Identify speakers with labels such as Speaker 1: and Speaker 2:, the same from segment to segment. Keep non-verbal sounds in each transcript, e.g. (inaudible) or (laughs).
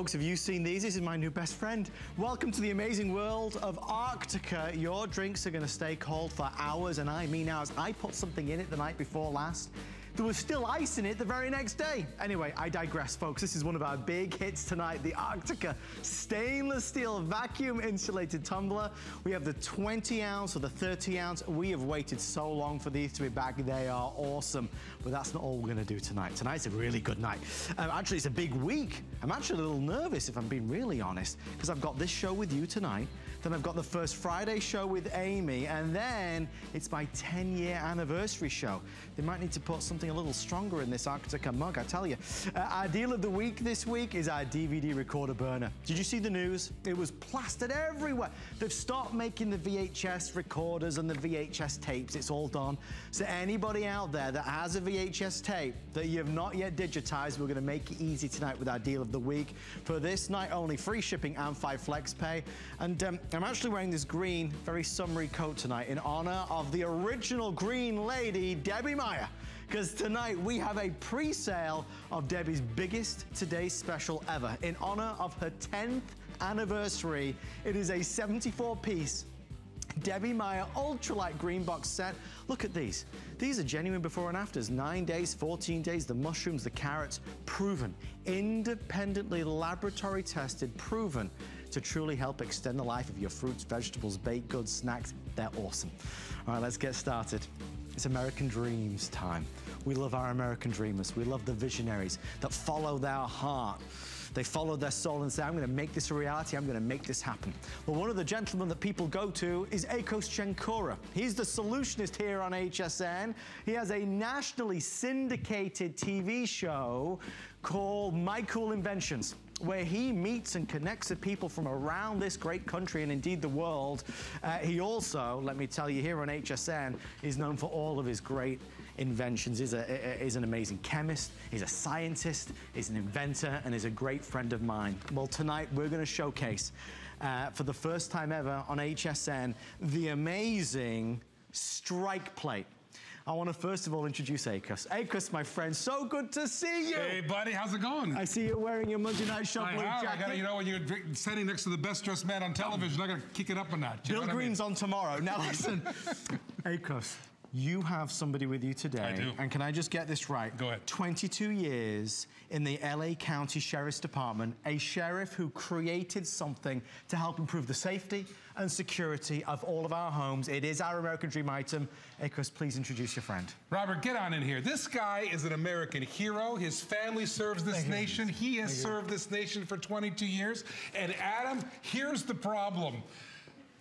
Speaker 1: Folks, have you seen these? This is my new best friend. Welcome to the amazing world of Arctica. Your drinks are gonna stay cold for hours, and I mean hours. I put something in it the night before last. There was still ice in it the very next day. Anyway, I digress, folks. This is one of our big hits tonight, the Arctica stainless steel vacuum insulated tumbler. We have the 20 ounce or the 30 ounce. We have waited so long for these to be back. They are awesome, but that's not all we're gonna do tonight. Tonight's a really good night. Um, actually, it's a big week. I'm actually a little nervous, if I'm being really honest, because I've got this show with you tonight. Then I've got the first Friday show with Amy, and then it's my 10 year anniversary show. They might need to put something a little stronger in this Arctica mug, I tell you. Uh, our deal of the week this week is our DVD recorder burner. Did you see the news? It was plastered everywhere. They've stopped making the VHS recorders and the VHS tapes. It's all done. So anybody out there that has a VHS tape that you have not yet digitized, we're gonna make it easy tonight with our deal of the week. For this night only, free shipping and five flex pay. And um, I'm actually wearing this green, very summery coat tonight in honor of the original green lady, Debbie Because tonight we have a pre-sale of Debbie's biggest today's special ever. In honor of her 10th anniversary, it is a 74 piece Debbie Meyer ultralight green box set. Look at these. These are genuine before and afters. Nine days, 14 days, the mushrooms, the carrots, proven, independently laboratory tested, proven to truly help extend the life of your fruits, vegetables, baked goods, snacks. They're awesome. All right, let's get started. It's American Dreams time. We love our American dreamers. We love the visionaries that follow their heart. They follow their soul and say, I'm gonna make this a reality, I'm gonna make this happen. Well, one of the gentlemen that people go to is Akos Jankura. He's the solutionist here on HSN. He has a nationally syndicated TV show called My Cool Inventions where he meets and connects with people from around this great country and indeed the world. Uh, he also, let me tell you, here on HSN, is known for all of his great inventions. He's, a, he's an amazing chemist, he's a scientist, he's an inventor, and he's a great friend of mine. Well, tonight we're gonna showcase, uh, for the first time ever on HSN, the amazing strike plate. I want to first of all introduce Akos. Akos, my friend, so good to see you.
Speaker 2: Hey, buddy, how's it going?
Speaker 1: I see you're wearing your Monday Night
Speaker 2: Show
Speaker 1: blue jacket.
Speaker 2: I gotta, you know, when you're standing next to the best dressed man on television, I gotta kick it up a notch.
Speaker 1: Bill
Speaker 2: know what I mean?
Speaker 1: Green's on tomorrow. Now listen, (laughs) Akos, you have somebody with you today.
Speaker 2: I do.
Speaker 1: And can I just get this right?
Speaker 2: Go ahead.
Speaker 1: 22 years in the LA County Sheriff's Department, a sheriff who created something to help improve the safety and security of all of our homes. It is our American Dream item. Akos, please introduce your friend.
Speaker 2: Robert, get on in here. This guy is an American hero. His family serves this nation. He has served this nation for 22 years. And Adam, here's the problem.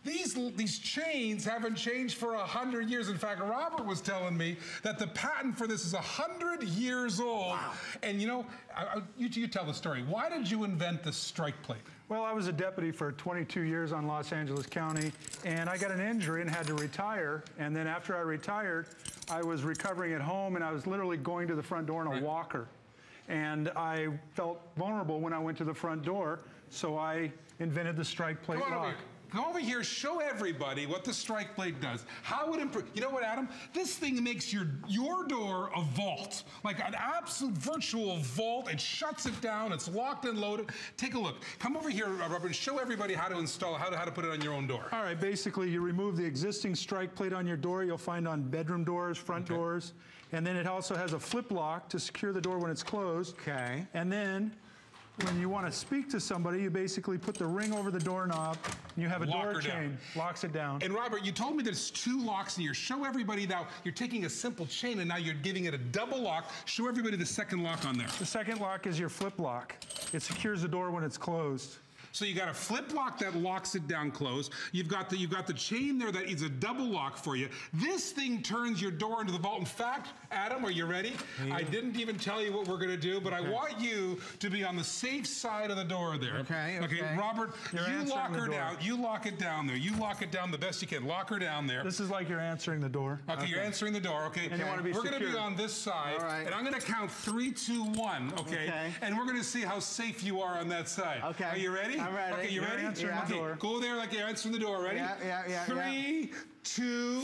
Speaker 2: These, these chains haven't changed for a hundred years. In fact, Robert was telling me that the patent for this is a hundred years old. Wow. And you know, I, I, you, you tell the story. Why did you invent the strike plate?
Speaker 3: Well, I was a deputy for 22 years on Los Angeles County, and I got an injury and had to retire. And then after I retired, I was recovering at home, and I was literally going to the front door in a
Speaker 2: Right.
Speaker 3: walker. And I felt vulnerable when I went to the front door, so I invented the strike plate
Speaker 2: Come on over
Speaker 3: lock.
Speaker 2: here. Come over here, show everybody what the strike plate does. How it improve. You know what, Adam? This thing makes your your door a vault, like an absolute virtual vault. It shuts it down. It's locked and loaded. Take a look. Come over here, uh, Robert, and show everybody how to install, how to how to put it on your own door.
Speaker 3: All right, basically, you remove the existing strike plate on your door. You'll find on bedroom doors, front
Speaker 2: Okay.
Speaker 3: doors. And then it also has a flip lock to secure the door when it's closed.
Speaker 1: Okay.
Speaker 3: And then when you want to speak to somebody, you basically put the ring over the doorknob and you have a
Speaker 2: Lock
Speaker 3: door
Speaker 2: her down.
Speaker 3: chain, locks it down.
Speaker 2: And Robert, you told me there's two locks in here. Show everybody now. You're taking a simple chain and now you're giving it a double lock. Show everybody the second lock on there.
Speaker 3: the second lock is your flip lock. It secures the door when it's closed.
Speaker 2: So you got a flip lock that locks it down closed. You've got the you've got the chain there that is a double lock for you. This thing turns your door into the vault. In fact, Adam, are you ready? I didn't even tell you what we're gonna do, but I want you to be on the safe side of the door there.
Speaker 1: Okay,
Speaker 2: Okay,
Speaker 1: okay.
Speaker 2: Robert,
Speaker 3: You're
Speaker 2: you lock her
Speaker 3: door.
Speaker 2: down. You lock it down there. You lock it down the best you can. Lock her down there.
Speaker 3: This is like you're answering the door.
Speaker 2: Okay, you're answering the door, okay?
Speaker 3: And you wanna be
Speaker 2: We're gonna be on this side,
Speaker 1: All right.
Speaker 2: and I'm gonna count three, two, one, okay?
Speaker 1: Okay.
Speaker 2: And we're gonna see how safe you are on that side.
Speaker 1: Okay.
Speaker 2: Are you ready?
Speaker 1: I'm ready.
Speaker 2: Okay, you
Speaker 1: You're
Speaker 2: ready?
Speaker 3: answering
Speaker 1: the
Speaker 2: okay,
Speaker 3: door.
Speaker 2: Go there like you're answering the door. Ready?
Speaker 1: Yeah, yeah, yeah,
Speaker 2: Three, two,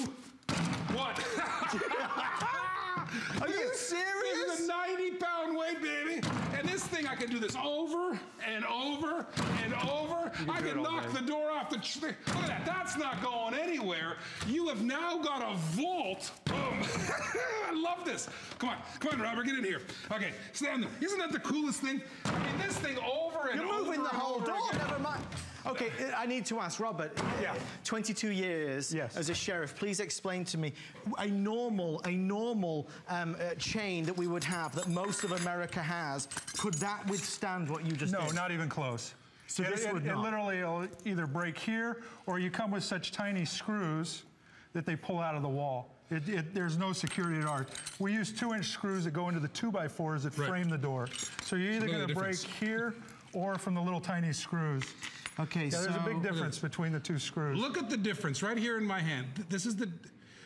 Speaker 2: one. (laughs) (laughs)
Speaker 1: Are you serious?
Speaker 2: This is a 90 pound weight, baby. And this thing, I can do this over and over and over. I can knock the door off the. Look at that. That's not going anywhere. You have now got a vault. Boom. (laughs) I love this. Come on, come on, Robert, get in here. Okay, stand there. Isn't that the coolest thing? I mean, this thing over and
Speaker 1: You're
Speaker 2: over.
Speaker 1: moving the whole door.
Speaker 2: again.
Speaker 1: Never mind. Okay, I need to ask Robert.
Speaker 3: Yeah.
Speaker 1: 22 years
Speaker 3: Yes.
Speaker 1: as a sheriff. Please explain to me a normal, a normal um, uh, chain that we would have that most of America has. Could that withstand what you just
Speaker 3: No,
Speaker 1: did?
Speaker 3: not even close.
Speaker 1: So
Speaker 3: it,
Speaker 1: this
Speaker 3: it-
Speaker 1: would
Speaker 3: it
Speaker 1: not?
Speaker 3: literally will either break here or you come with such tiny screws that they pull out of the wall. It, it, there's no security at all. We use two-inch screws that go into the two-by-fours that
Speaker 2: Right.
Speaker 3: frame the door. So you're either
Speaker 2: look
Speaker 3: going to break here or from the little tiny screws.
Speaker 1: Okay,
Speaker 3: Yeah,
Speaker 1: so
Speaker 3: there's a big difference between the two screws.
Speaker 2: Look at the difference right here in my hand. This is the.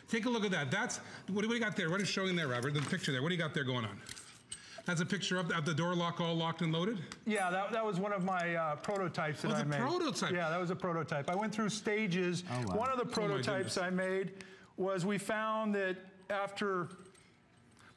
Speaker 2: Take a look at that. That's what do we got there? What is showing there, Robert? The picture there. What do you got there going on? That's a picture of, of the door lock all locked and loaded.
Speaker 3: Yeah, that, that was one of my uh, prototypes that
Speaker 2: Oh,
Speaker 3: I
Speaker 2: the
Speaker 3: made.
Speaker 2: prototype.
Speaker 3: Yeah, that was a prototype. I went through stages.
Speaker 1: Oh, wow.
Speaker 3: One of the prototypes
Speaker 2: goodness.
Speaker 3: I made was we found that after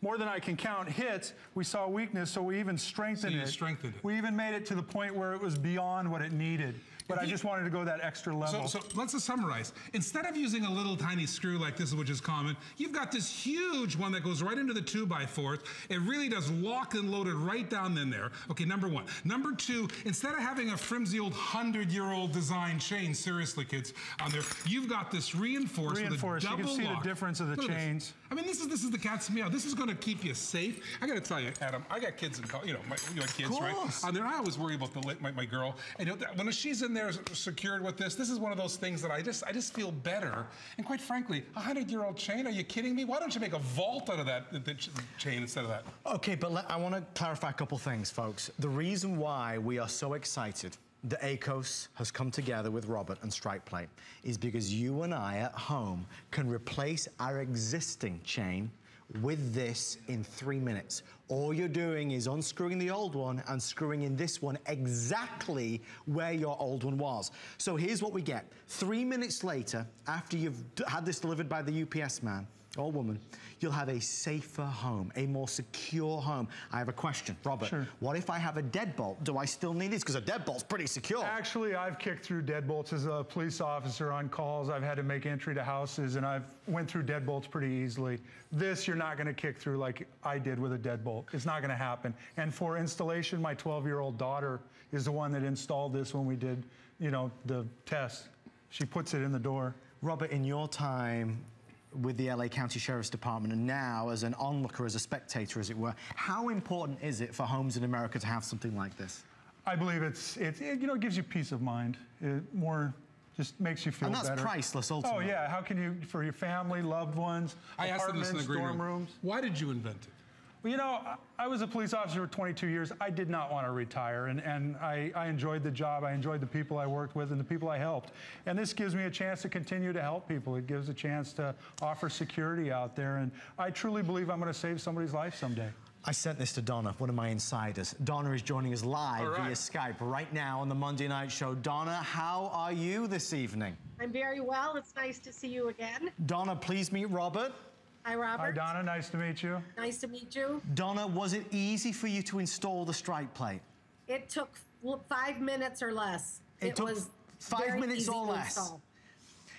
Speaker 3: more than I can count hits, we saw weakness, so we even strengthened
Speaker 2: So
Speaker 3: it.
Speaker 2: strengthened it.
Speaker 3: We even made it to the point where it was beyond what it needed. But I just wanted to go that extra level.
Speaker 2: So, so let's just summarize. Instead of using a little tiny screw like this, which is common, you've got this huge one that goes right into the two by fourth. It really does lock and load it right down in there. Okay, number one. Number two, instead of having a flimsy old hundred-year-old design chain, seriously, kids, on there, you've got this reinforced.
Speaker 3: Reinforced. You
Speaker 2: With a
Speaker 3: can see the difference of the
Speaker 2: Look
Speaker 3: chains.
Speaker 2: I mean, this is this is the cat's meow. This is going to keep you safe. I got to tell you, Adam, I got kids in college. You know, my, you know, kids, right?
Speaker 1: course.
Speaker 2: On there, I always worry about the my, my girl. And you know, when she's in there secured with this, this is one of those things that I just I just feel better. And quite frankly, a hundred year old chain? Are you kidding me? Why don't you make a vault out of that chain instead of that?
Speaker 1: Okay, but let, I want to clarify a couple things, folks. The reason why we are so excited that Akos has come together with Robert and Strike Plate is because you and I at home can replace our existing chain with this in three minutes. All you're doing is unscrewing the old one and screwing in this one exactly where your old one was. So here's what we get. Three minutes later, after you've had this delivered by the UPS man, or woman, you'll have a safer home, a more secure home. I have a question, Robert.
Speaker 3: Sure.
Speaker 1: What if I have a deadbolt? Do I still need this? Because a deadbolt's pretty secure.
Speaker 3: Actually, I've kicked through deadbolts as a police officer on calls. I've had to make entry to houses, and I've went through deadbolts pretty easily. This, you're not going to kick through like I did with a deadbolt. It's not going to happen. And for installation, my 12-year-old daughter is the one that installed this when we did, you know, the test. She puts it in the door.
Speaker 1: Robert, in your time with the LA County Sheriff's Department and now as an onlooker, as a spectator, as it were, how important is it for homes in America to have something like this?
Speaker 3: I believe it's, it's it, you know, it gives you peace of mind. It more just makes you feel
Speaker 1: And that's
Speaker 3: better.
Speaker 1: priceless,
Speaker 3: oh,
Speaker 1: ultimately.
Speaker 3: Oh yeah, how can you, for your family, loved ones,
Speaker 2: I asked them this in the green
Speaker 3: dorm
Speaker 2: room.
Speaker 3: rooms.
Speaker 2: Why did you invent it?
Speaker 3: Well, you know, I- I was a police officer for 22 years. I did not want to retire, and, and I, I enjoyed the job. I enjoyed the people I worked with and the people I helped. And this gives me a chance to continue to help people. It gives a chance to offer security out there, and I truly believe I'm going to save somebody's life someday.
Speaker 1: I sent this to Donna, one of my insiders. Donna is joining us live
Speaker 2: All right.
Speaker 1: via Skype right now on the Monday Night Show. Donna, how are you this evening?
Speaker 4: I'm very well. It's nice to see you again.
Speaker 1: Donna, please meet Robert.
Speaker 4: Hi, Robert.
Speaker 3: Hi, Donna. Nice to meet you.
Speaker 4: Nice to meet you.
Speaker 1: Donna, was it easy for you to install the strike plate?
Speaker 4: It took five minutes or less.
Speaker 1: It took
Speaker 4: was
Speaker 1: five minutes or less.
Speaker 4: install.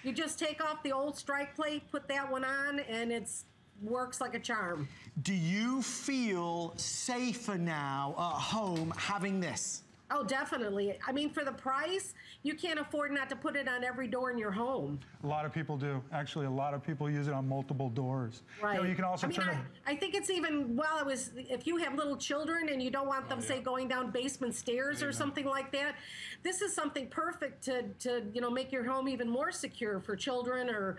Speaker 4: You just take off the old strike plate, put that one on, and it's works like a charm.
Speaker 1: Do you feel safer now at home having this?
Speaker 4: Oh, definitely. I mean, for the price, you can't afford not to put it on every door in your home.
Speaker 3: A lot of people do. Actually, a lot of people use it on multiple doors.
Speaker 4: Right.
Speaker 3: You, know, you can also
Speaker 4: I mean,
Speaker 3: turn
Speaker 4: I. I think it's even well. It was if you have little children and you don't want them, oh, say, going down basement stairs or something like that. This is something perfect to to you know make your home even more secure for children or.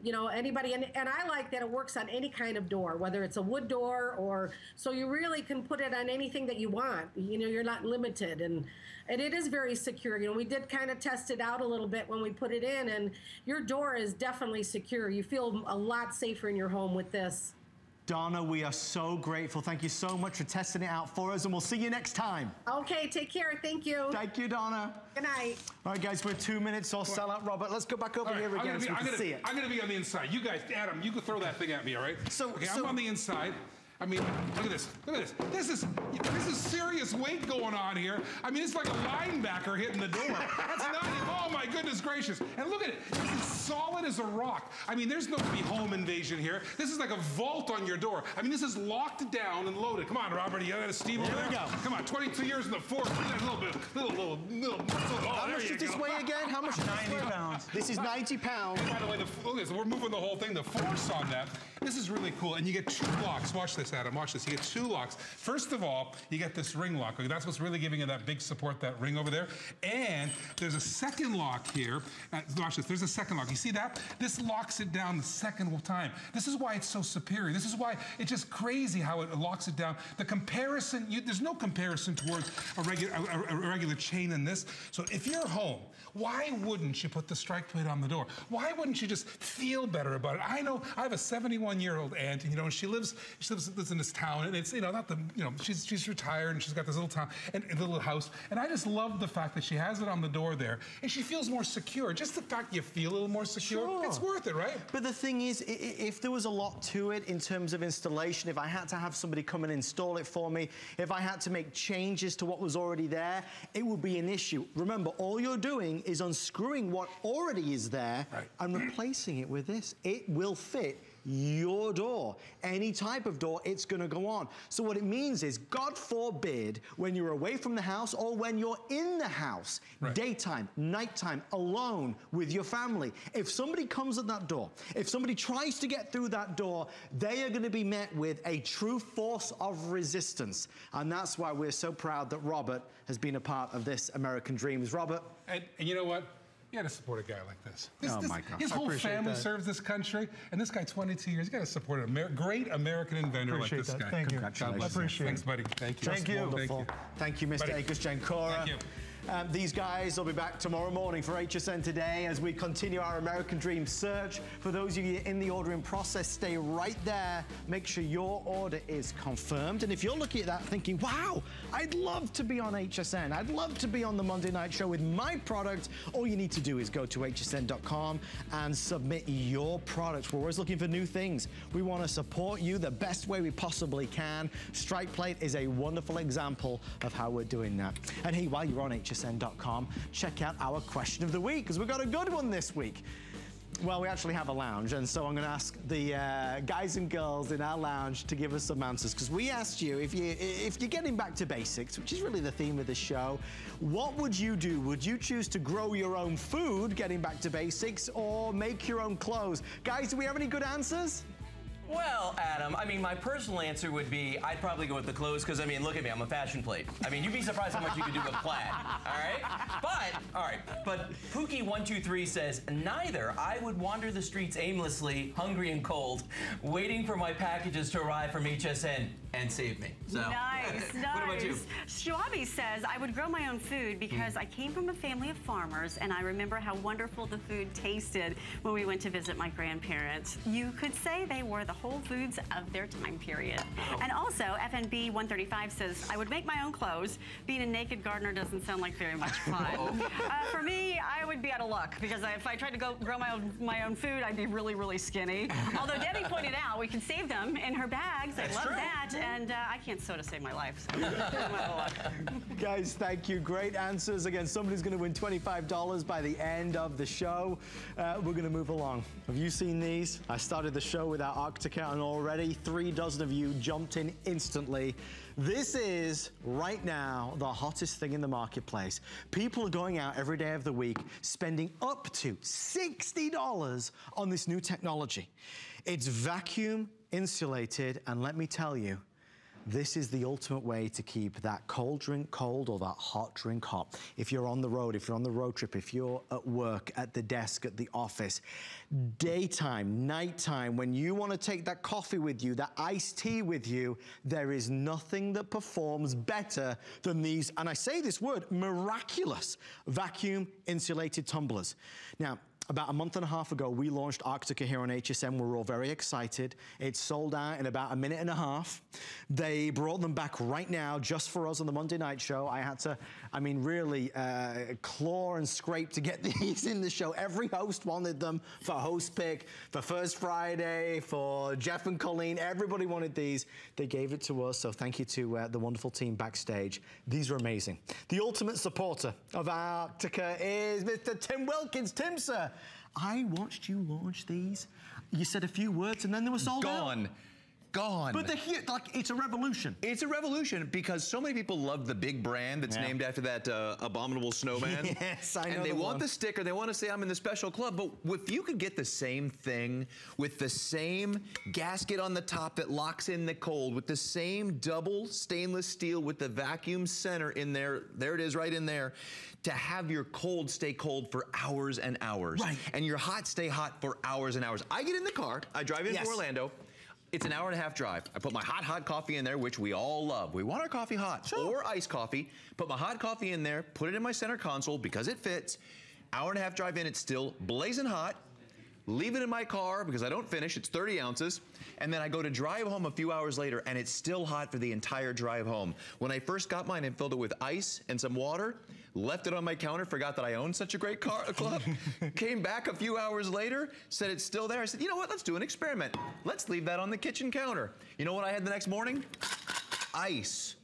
Speaker 4: You know anybody, and, and I like that it works on any kind of door, whether it's a wood door or so you really can put it on anything that you want. You know, you're not limited, and and it is very secure. You know, we did kind of test it out a little bit when we put it in, and your door is definitely secure. You feel a lot safer in your home with this.
Speaker 1: Donna, we are so grateful. Thank you so much for testing it out for us, and we'll see you next time.
Speaker 4: Okay, take care. Thank you.
Speaker 1: Thank you, Donna.
Speaker 4: Good night.
Speaker 1: All right, guys, we're two minutes or sell out Robert. Let's go back over
Speaker 2: All right,
Speaker 1: here
Speaker 2: I'm
Speaker 1: again
Speaker 2: gonna
Speaker 1: so we
Speaker 2: I'm
Speaker 1: can
Speaker 2: gonna,
Speaker 1: see it.
Speaker 2: I'm gonna be on the inside. You guys, Adam, you can throw that thing at me, all right?
Speaker 1: So-
Speaker 2: okay,
Speaker 1: so-
Speaker 2: I'm on the inside. I mean, look at this. Look at this. This is this is serious weight going on here. I mean, it's like a linebacker hitting the door. That's not. Oh my goodness gracious! And look at it. This is solid as a rock. I mean, there's no be home invasion here. This is like a vault on your door. I mean, this is locked down and loaded. Come on, Robert. You got a Steve over
Speaker 1: Here we go.
Speaker 2: Come on, 22 years in the force. Look at that little bit, little, little, little. Oh,
Speaker 1: How much
Speaker 2: you
Speaker 1: does this
Speaker 2: go.
Speaker 1: weigh again? How much
Speaker 3: 90
Speaker 1: weigh?
Speaker 3: pounds.
Speaker 1: This is 90 pounds.
Speaker 2: By the way, the, look at this. We're moving the whole thing. The force on that. This is really cool. And you get two blocks. Watch this, Adam. Watch this. You get two locks. First of all, you get this ring lock. That's what's really giving you that big support, that ring over there. And there's a second lock here. Uh, watch this. There's a second lock. You see that? This locks it down the second time. This is why it's so superior. This is why it's just crazy how it locks it down. The comparison, you, there's no comparison towards a regular, a, a- a regular chain in this. So if you're home, why wouldn't you put the strike plate on the door? Why wouldn't you just feel better about it? I know I have a 71 year old aunt, and you know she lives she lives, lives in this town, and it's you know not the you know she's she's retired and she's got this little town and a little house, and I just love the fact that she has it on the door there, and she feels more secure. Just the fact you feel a little more secure,
Speaker 1: Sure.
Speaker 2: it's worth it, right?
Speaker 1: But the thing is, if there was a lot to it in terms of installation, if I had to have somebody come and install it for me, if I had to make changes to what was already there, it would be an issue. Remember, all you're doing is unscrewing what already is there
Speaker 2: Right.
Speaker 1: and replacing it with this. It will fit your door. Any type of door, it's going to go on. So what it means is, God forbid, when you're away from the house or when you're in the house,
Speaker 2: Right.
Speaker 1: daytime, nighttime, alone with your family, if somebody comes at that door, if somebody tries to get through that door, they are going to be met with a true force of resistance. And that's why we're so proud that Robert has been a part of this American Dreams. Robert,
Speaker 2: And, and you know what? You got to support a guy like this. This-
Speaker 1: Oh,
Speaker 2: this-
Speaker 1: my God.
Speaker 2: His
Speaker 3: I
Speaker 2: whole
Speaker 3: appreciate
Speaker 2: family
Speaker 3: that.
Speaker 2: serves this country, and this guy, 22 years, you got to support a Amer- great American inventor like this
Speaker 3: that.
Speaker 2: guy.
Speaker 3: Thank you.
Speaker 2: God bless
Speaker 1: Congratulations.
Speaker 2: you.
Speaker 3: Appreciate
Speaker 2: Thanks, buddy. Thank you.
Speaker 3: Thank you.
Speaker 1: Wonderful. Thank you, Mr.
Speaker 2: Buddy.
Speaker 1: Akos Jankura.
Speaker 2: Thank you.
Speaker 1: Um, these guys will be back tomorrow morning for HSN Today as we continue our American Dream search. For those of you in the ordering process, stay right there. Make sure your order is confirmed. And if you're looking at that thinking, wow, I'd love to be on HSN, I'd love to be on the Monday Night Show with my product, all you need to do is go to hsn.com and submit your product. We're always looking for new things. We want to support you the best way we possibly can. Strike Plate is a wonderful example of how we're doing that. And hey, while you're on hsn.com, check out our question of the week because we've got a good one this week. Well, we actually have a lounge, and so I'm going to ask the uh, guys and girls in our lounge to give us some answers because we asked you if you if you're getting back to basics, which is really the theme of the show, what would you do? Would you choose to grow your own food, getting back to basics, or make your own clothes? Guys, do we have any good answers?
Speaker 5: Well, Adam, I mean, my personal answer would be I'd probably go with the clothes because, I mean, look at me, I'm a fashion plate. I mean, you'd be surprised how much you could do with plaid, all right? But, all right, but Pookie123 says, neither. I would wander the streets aimlessly, hungry and cold, waiting for my packages to arrive from HSN and save me. So,
Speaker 6: Nice, nice. (laughs)
Speaker 5: what about you?
Speaker 6: Schwabi says, I would grow my own food because hmm. I came from a family of farmers and I remember how wonderful the food tasted when we went to visit my grandparents. You could say they were the Whole Foods of their time period. And also, FNB 135 says, I would make my own clothes. Being a naked gardener doesn't sound like very much fun. (laughs) uh, for me, I would be out of luck because if I tried to go grow my own, my own food, I'd be really, really skinny. (laughs) Although Debbie pointed out we can save them in her bags. I love
Speaker 5: true.
Speaker 6: that. And uh, I can't sew to save my life. So I'm out of luck. (laughs)
Speaker 1: Guys, thank you. Great answers. Again, somebody's going to win $25 by the end of the show. Uh, we're going to move along. Have you seen these? I started the show without Arctica, and already three dozen of you jumped in instantly. This is, right now, the hottest thing in the marketplace. People are going out every day of the week spending up to $60 on this new technology. It's vacuum insulated, and let me tell you, this is the ultimate way to keep that cold drink cold or that hot drink hot. If you're on the road, if you're on the road trip, if you're at work, at the desk, at the office, daytime, nighttime, when you want to take that coffee with you, that iced tea with you, there is nothing that performs better than these, and I say this word, miraculous vacuum insulated tumblers. Now, About a month and a half ago, we launched Arctica here on HSN. We were all very excited. It sold out in about a minute and a half. They brought them back right now just for us on the Monday night show. I had to, I mean, really uh, claw and scrape to get (laughs) these in the show. Every host wanted them for host pick, for First Friday, for Jeff and Colleen. Everybody wanted these. They gave it to us. So thank you to uh, the wonderful team backstage. These are amazing. The ultimate supporter of Arctica is Mr. Tim Wilkins. Tim, sir, I watched you launch these. You said a few words and then they were sold out.
Speaker 7: Gone. Gone.
Speaker 1: But they're like, it's a revolution.
Speaker 7: It's a revolution because so many people love the big brand that's
Speaker 1: Yeah.
Speaker 7: named after that uh, abominable snowman. (laughs)
Speaker 1: Yes, I know
Speaker 7: And they
Speaker 1: the
Speaker 7: want
Speaker 1: one.
Speaker 7: the sticker. They want to say I'm in the special club. But if you could get the same thing with the same gasket on the top that locks in the cold, with the same double stainless steel with the vacuum center in there, there it is, right in there, to have your cold stay cold for hours and hours,
Speaker 1: Right.
Speaker 7: and your hot stay hot for hours and hours. I get in the car. I drive into
Speaker 1: Yes.
Speaker 7: Orlando. It's an hour and a half drive. I put my hot, hot coffee in there, which we all love. We want our coffee hot or iced coffee. Put my hot coffee in there, put it in my center console because it fits. Hour and a half drive in, it's still blazing hot. Leave it in my car because I don't finish. It's 30 ounces. And then I go to drive home a few hours later and it's still hot for the entire drive home. When I first got mine and filled it with ice and some water, left it on my counter, forgot that I owned such a great car club. (laughs) Came back a few hours later, said it's still there. I said, you know what? Let's do an experiment. Let's leave that on the kitchen counter. You know what I had the next morning? Ice.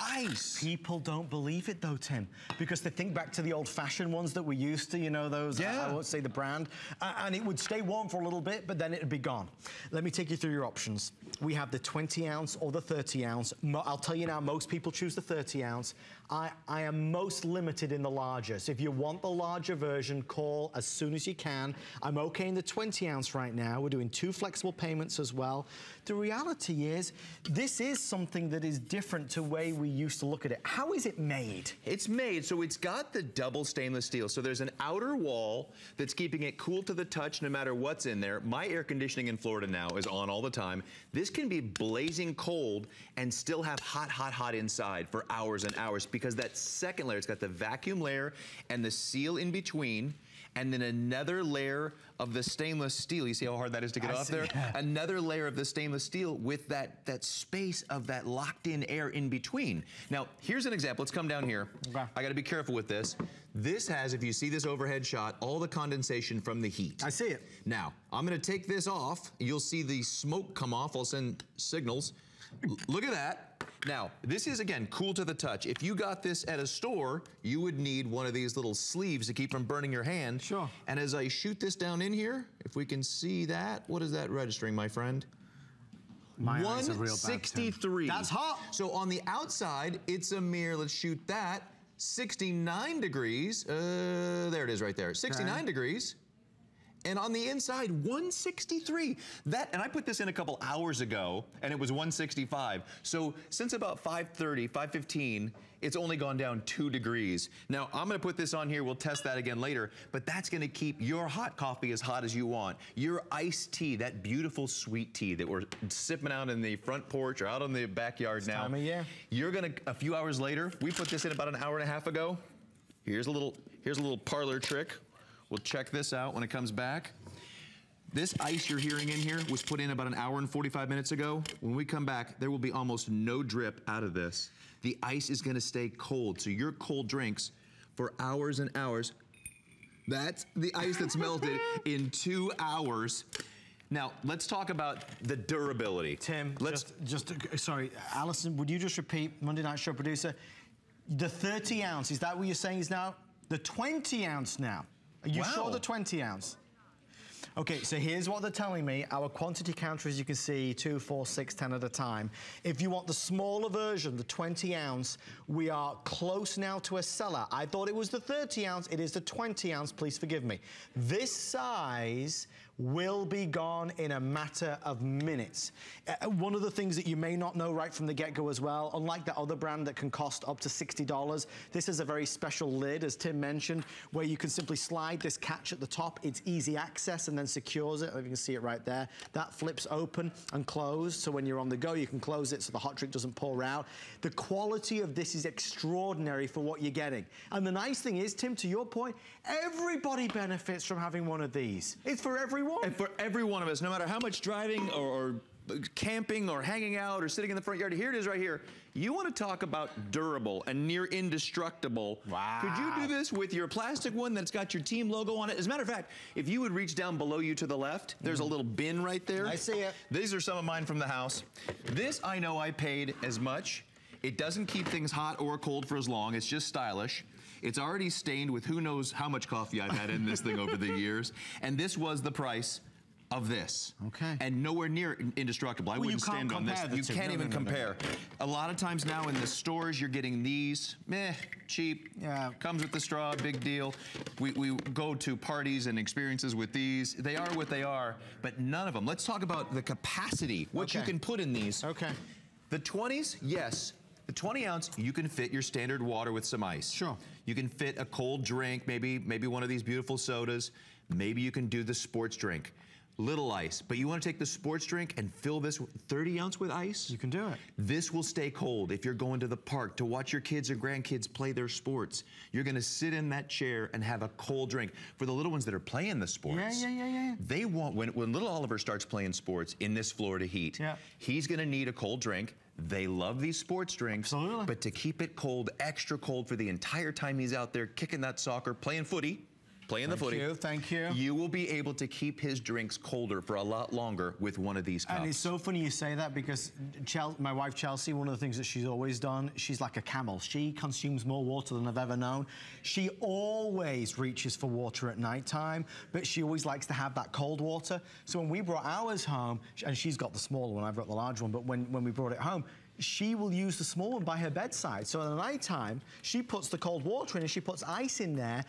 Speaker 7: Ice.
Speaker 1: People don't believe it though, Tim, because they think back to the old-fashioned ones that we used to, you know, those, I- I, won't say the brand, uh, and it would stay warm for a little bit, but then it'd be gone. Let me take you through your options. We have the 20 ounce or the 30 ounce. Mo- I'll tell you now, most people choose the 30 ounce. I, I am most limited in the larger. So if you want the larger version, call as soon as you can. I'm okay in the 20 ounce right now. We're doing two flexible payments as well. The reality is, this is something that is different to the way we used to look at it. How is it made?
Speaker 7: It's made so it's got the double stainless steel. So there's an outer wall that's keeping it cool to the touch no matter what's in there. My air conditioning in Florida now is on all the time. This can be blazing cold and still have hot, hot, hot inside for hours and hours because that second layer, it's got the vacuum layer and the seal in between. And then another layer of the stainless steel. You see how hard that is to get
Speaker 1: I
Speaker 7: off
Speaker 1: see,
Speaker 7: there? (laughs)
Speaker 1: yeah.
Speaker 7: another layer of the stainless steel with that, that space of that locked in air in between. Now, here's an example. Let's come down here.
Speaker 1: Okay.
Speaker 7: I gotta be careful with this. This has, if you see this overhead shot, all the condensation from the heat.
Speaker 1: I see it.
Speaker 7: Now, I'm gonna take this off. You'll see the smoke come off. I'll send signals. Look at that. Now, this is again cool to the touch. If you got this at a store, you would need one of these little sleeves to keep from burning your hand.
Speaker 1: Sure.
Speaker 7: And as I shoot this down in here, if we can see that, what is that registering, my friend?
Speaker 1: My eyes are real bad, Tim.
Speaker 7: 163.
Speaker 1: That's hot.
Speaker 7: So on the outside, it's a mere, let's shoot that, 69 degrees. Uh, there it is right there. 69
Speaker 1: Okay.
Speaker 7: degrees. And on the inside, 163. That, and I put this in a couple hours ago, and it was 165. So since about 5:30, 5:15, it's only gone down two degrees. Now I'm gonna put this on here. We'll test that again later. But that's gonna keep your hot coffee as hot as you want. Your iced tea, that beautiful sweet tea that we're sipping out in the front porch or out in the backyard now.
Speaker 1: time of year.
Speaker 7: You're gonna a few hours later. We put this in about an hour and a half ago. Here's a little here's a little parlor trick. We'll check this out when it comes back. This ice you're hearing in here was put in about an hour and 45 minutes ago. When we come back, there will be almost no drip out of this. The ice is gonna stay cold, so your cold drinks for hours and hours. That's the ice that's melted (laughs) in two hours. Now, let's talk about the durability.
Speaker 1: Tim,
Speaker 7: let's
Speaker 1: just, just sorry, Allison, would you just repeat, Monday Night Show producer, the 30 ounce, is that what you're saying is now? The 20 ounce now? Are you
Speaker 7: Wow.
Speaker 1: sure the 20 ounce? Okay, so here's what they're telling me. Our quantity counter, as you can see, two, four, six, ten at a time. If you want the smaller version, the 20 ounce, we are close now to a seller. I thought it was the 30 ounce. It is the 20 ounce. Please forgive me. This size will be gone in a matter of minutes. Uh, one of the things that you may not know right from the get-go as well, unlike that other brand that can cost up to $60, this is a very special lid, as Tim mentioned, where you can simply slide this catch at the top. It's easy access and then secures it. You can see it right there. That flips open and closed, so when you're on the go, you can close it so the hot drink doesn't pour out. The quality of this is extraordinary for what you're getting. And the nice thing is, Tim, to your point, everybody benefits from having one of these. It's for everyone.
Speaker 7: And for every one of us, no matter how much driving or, or camping or hanging out or sitting in the front yard, here it is right here. You want to talk about durable and near indestructible.
Speaker 1: Wow.
Speaker 7: Could you do this with your plastic one that's got your team logo on it? As a matter of fact, if you would reach down below you to the left, there's a mm-hmm. little bin right there.
Speaker 1: I see it.
Speaker 7: These are some of mine from the house. This I know I paid as much. It doesn't keep things hot or cold for as long. It's just stylish. It's already stained with who knows how much coffee I've had in this thing over the (laughs) years. And this was the price of this.
Speaker 1: Okay.
Speaker 7: And nowhere near indestructible. I
Speaker 1: Well, you
Speaker 7: wouldn't stand on this. You can't
Speaker 1: No,
Speaker 7: even
Speaker 1: no, no,
Speaker 7: compare. A lot of times now in the stores, you're getting these, meh, cheap.
Speaker 1: Yeah.
Speaker 7: Comes with the straw, big deal. We, we go to parties and experiences with these. They are what they are, but none of them. Let's talk about the capacity, what you can put in these.
Speaker 1: Okay.
Speaker 7: The 20s, yes. The 20 ounce, you can fit your standard water with some ice.
Speaker 1: Sure.
Speaker 7: You can fit a cold drink, maybe maybe one of these beautiful sodas. Maybe you can do the sports drink. Little ice, but you want to take the sports drink and fill this 30 ounce with ice?
Speaker 1: You can do it.
Speaker 7: This will stay cold if you're going to the park to watch your kids or grandkids play their sports. You're going to sit in that chair and have a cold drink. For the little ones that are playing the sports,
Speaker 1: Yeah, yeah, yeah, yeah.
Speaker 7: they want when when little Oliver starts playing sports in this Florida heat,
Speaker 1: Yeah.
Speaker 7: he's going to need a cold drink. They love these sports drinks,
Speaker 1: Absolutely.
Speaker 7: but to keep it cold, extra cold for the entire time he's out there kicking that soccer, playing footy, playing the
Speaker 1: Thank
Speaker 7: footy.
Speaker 1: you, thank you.
Speaker 7: You will be able to keep his drinks colder for a lot longer with one of these cups.
Speaker 1: And it's so funny you say that because Chel- my wife Chelsea, one of the things that she's always done, she's like a camel. She consumes more water than I've ever known. She always reaches for water at night time, but she always likes to have that cold water. So when we brought ours home, and she's got the smaller one, I've got the large one, but when, when we brought it home, she will use the small one by her bedside. So at the night time, she puts the cold water in and she puts ice in there,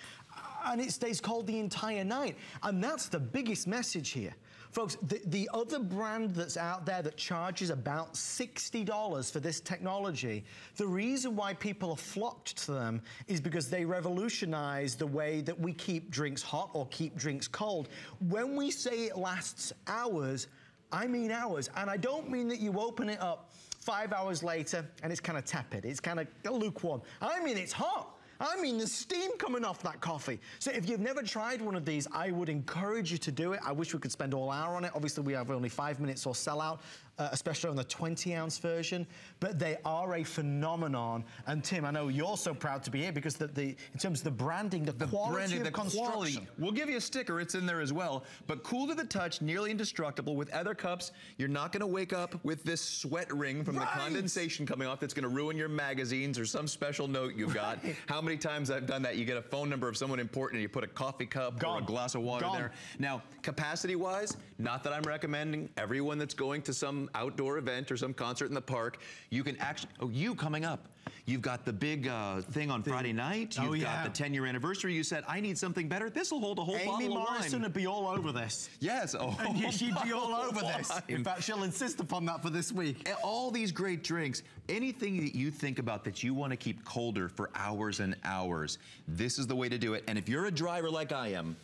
Speaker 1: and it stays cold the entire night. And that's the biggest message here. Folks, the, the other brand that's out there that charges about $60 for this technology, the reason why people have flocked to them is because they revolutionize the way that we keep drinks hot or keep drinks cold. When we say it lasts hours, I mean hours. And I don't mean that you open it up five hours later and it's kind of tepid, it's kind of lukewarm. I mean it's hot. I mean, there's steam coming off that coffee. So if you've never tried one of these, I would encourage you to do it. I wish we could spend all hour on it. Obviously, we have only five minutes or sell out, uh, especially on the 20 ounce version. But they are a phenomenon. And Tim, I know you're so proud to be here because the, the in terms of the branding, the, quality
Speaker 7: branding,
Speaker 1: of
Speaker 7: the
Speaker 1: construction.
Speaker 7: quality. We'll give you a sticker, it's in there as well. But cool to the touch, nearly indestructible. With other cups, you're not going to wake up with this sweat ring from
Speaker 1: Right.
Speaker 7: the condensation coming off that's going to ruin your magazines or some special note you've got. How many times I've done that? You get a phone number of someone important and you put a coffee cup or a glass of water
Speaker 1: Gone.
Speaker 7: there. Now, capacity wise, not that I'm recommending everyone that's going to some outdoor event or some concert in the park, you can actually, oh, you coming up. You've got the big uh, thing on Friday night. You've
Speaker 1: Oh, yeah.
Speaker 7: got the 10 year anniversary. You said, I need something better. This will hold a whole
Speaker 1: Amy
Speaker 7: bottle
Speaker 1: Morrison
Speaker 7: of wine.
Speaker 1: would be all over this.
Speaker 7: Yes. Oh,
Speaker 1: And yeah, she'd be all (laughs) over this.
Speaker 7: wine.
Speaker 1: In fact, she'll insist upon that for this week.
Speaker 7: all these great drinks, anything that you think about that you want to keep colder for hours and hours, this is the way to do it. And if you're a driver like I am,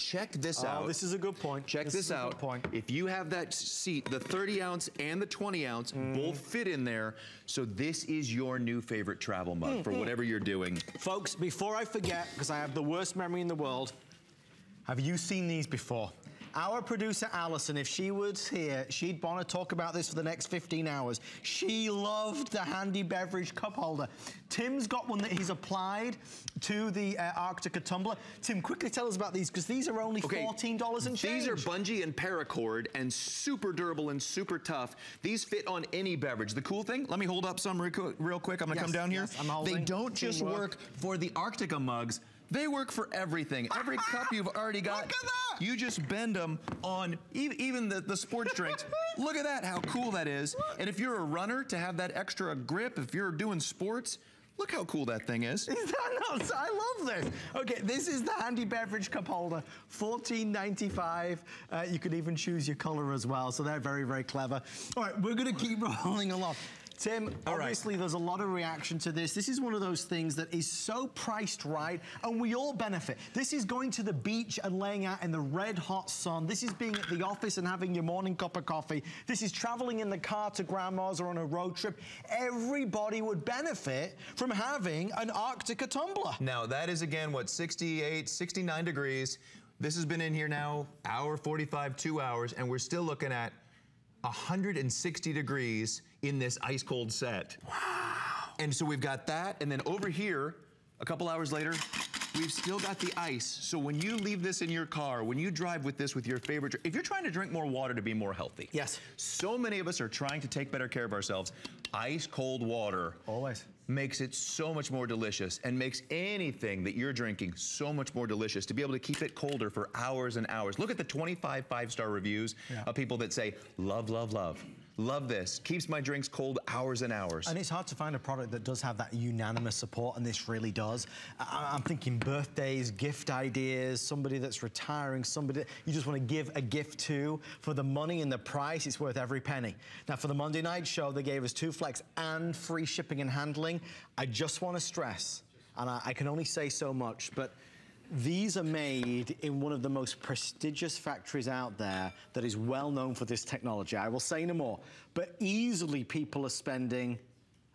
Speaker 7: check this
Speaker 1: Oh,
Speaker 7: out.
Speaker 1: this is a good point.
Speaker 7: Check
Speaker 1: This
Speaker 7: this,
Speaker 1: is a good
Speaker 7: out.
Speaker 1: point.
Speaker 7: If you have that seat, the 30 ounce and the 20 ounce
Speaker 1: Mm.
Speaker 7: both fit in there. So this is your new favorite travel mug
Speaker 1: Mm-hmm.
Speaker 7: for whatever you're doing.
Speaker 1: Folks, before I forget, because I have the worst memory in the world, have you seen these before? Our producer Alison, if she was here, she'd want to talk about this for the next 15 hours. She loved the handy beverage cup holder. Tim's got one that he's applied to the uh, Arctica tumbler. Tim, quickly tell us about these because these are only $14 and change.
Speaker 7: These are bungee and paracord and super durable and super tough. These fit on any beverage. The cool thing, let me hold up some real quick. I'm gonna
Speaker 1: Yes,
Speaker 7: come down here.
Speaker 1: yes, I'm holding.
Speaker 7: they don't just
Speaker 1: Teamwork.
Speaker 7: work for the Arctica mugs. They work for everything. Every cup you've already got.
Speaker 1: Look at that!
Speaker 7: You just bend them on e- even the, the sports drinks. (laughs) Look at that, how cool that is. And if you're a runner, to have that extra grip, if you're doing sports, Look how cool that thing is. (laughs)
Speaker 1: Is that nuts? I love this. Okay, this is the handy beverage cup holder, $14.95. Uh, you could even choose your color as well, so they're very, very clever. All right, we're gonna keep (laughs) rolling along. Tim,
Speaker 7: All right.
Speaker 1: obviously there's a lot of reaction to this. This is one of those things that is so priced right, and we all benefit. This is going to the beach and laying out in the red hot sun. This is being at the office and having your morning cup of coffee. This is traveling in the car to grandma's or on a road trip. Everybody would benefit from having an Arctica tumbler.
Speaker 7: Now, that is again, what, 68, 69 degrees. This has been in here now, hour 45, two hours, and we're still looking at 160 degrees in this ice cold set. Wow. And so we've got that, and then over here, a couple hours later, we've still got the ice. So when you leave this in your car, when you drive with this with your favorite, if you're trying to drink more water to be more healthy.
Speaker 1: Yes.
Speaker 7: So many of us are trying to take better care of ourselves. Ice cold water
Speaker 1: Always.
Speaker 7: makes it so much more delicious and makes anything that you're drinking so much more delicious to be able to keep it colder for hours and hours. Look at the 25 five star reviews
Speaker 1: Yeah.
Speaker 7: of people that say, love, love, love. Love this. Keeps my drinks cold hours and hours.
Speaker 1: And it's hard to find a product that does have that unanimous support, and this really does. I- I'm thinking birthdays, gift ideas, somebody that's retiring, somebody that you just want to give a gift to. For the money and the price, it's worth every penny. Now, for the Monday night show, they gave us two flex and free shipping and handling. I just want to stress, and I, I can only say so much, but these are made in one of the most prestigious factories out there that is well known for this technology. I will say no more, but easily people are spending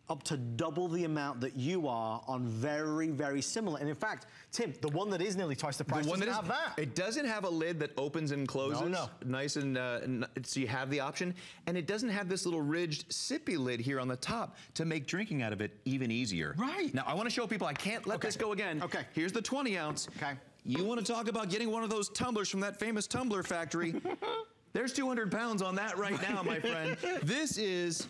Speaker 1: up to double the amount that you are on very, very similar. And in fact, Tim, the one that is nearly twice the price
Speaker 7: the one
Speaker 1: doesn't
Speaker 7: that is,
Speaker 1: have that.
Speaker 7: it doesn't have a lid that opens and closes.
Speaker 1: No, no.
Speaker 7: Nice and uh, so you have the option, and it doesn't have this little ridged sippy lid here on the top to make drinking out of it even easier.
Speaker 1: Right.
Speaker 7: Now I want to show people I can't let
Speaker 1: Okay.
Speaker 7: this go again.
Speaker 1: Okay.
Speaker 7: Here's the 20 ounce.
Speaker 1: Okay.
Speaker 7: You want to talk about getting one of those tumblers from that famous tumbler factory? (laughs) There's 200 pounds on that right now, my friend. (laughs) This is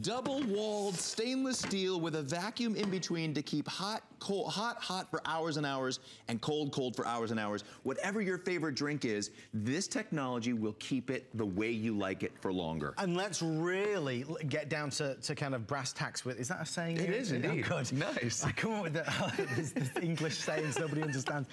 Speaker 7: double-walled stainless steel with a vacuum in between to keep hot, cold, hot, hot for hours and hours, and cold, cold for hours and hours. Whatever your favorite drink is, this technology will keep it the way you like it for longer.
Speaker 1: And let's really get down to, to kind of brass tacks with. Is that a saying?
Speaker 7: It
Speaker 1: here?
Speaker 7: is
Speaker 1: Oh,
Speaker 7: indeed.
Speaker 1: good.
Speaker 7: Nice.
Speaker 1: I come up with the, (laughs) this, this English sayings nobody understands.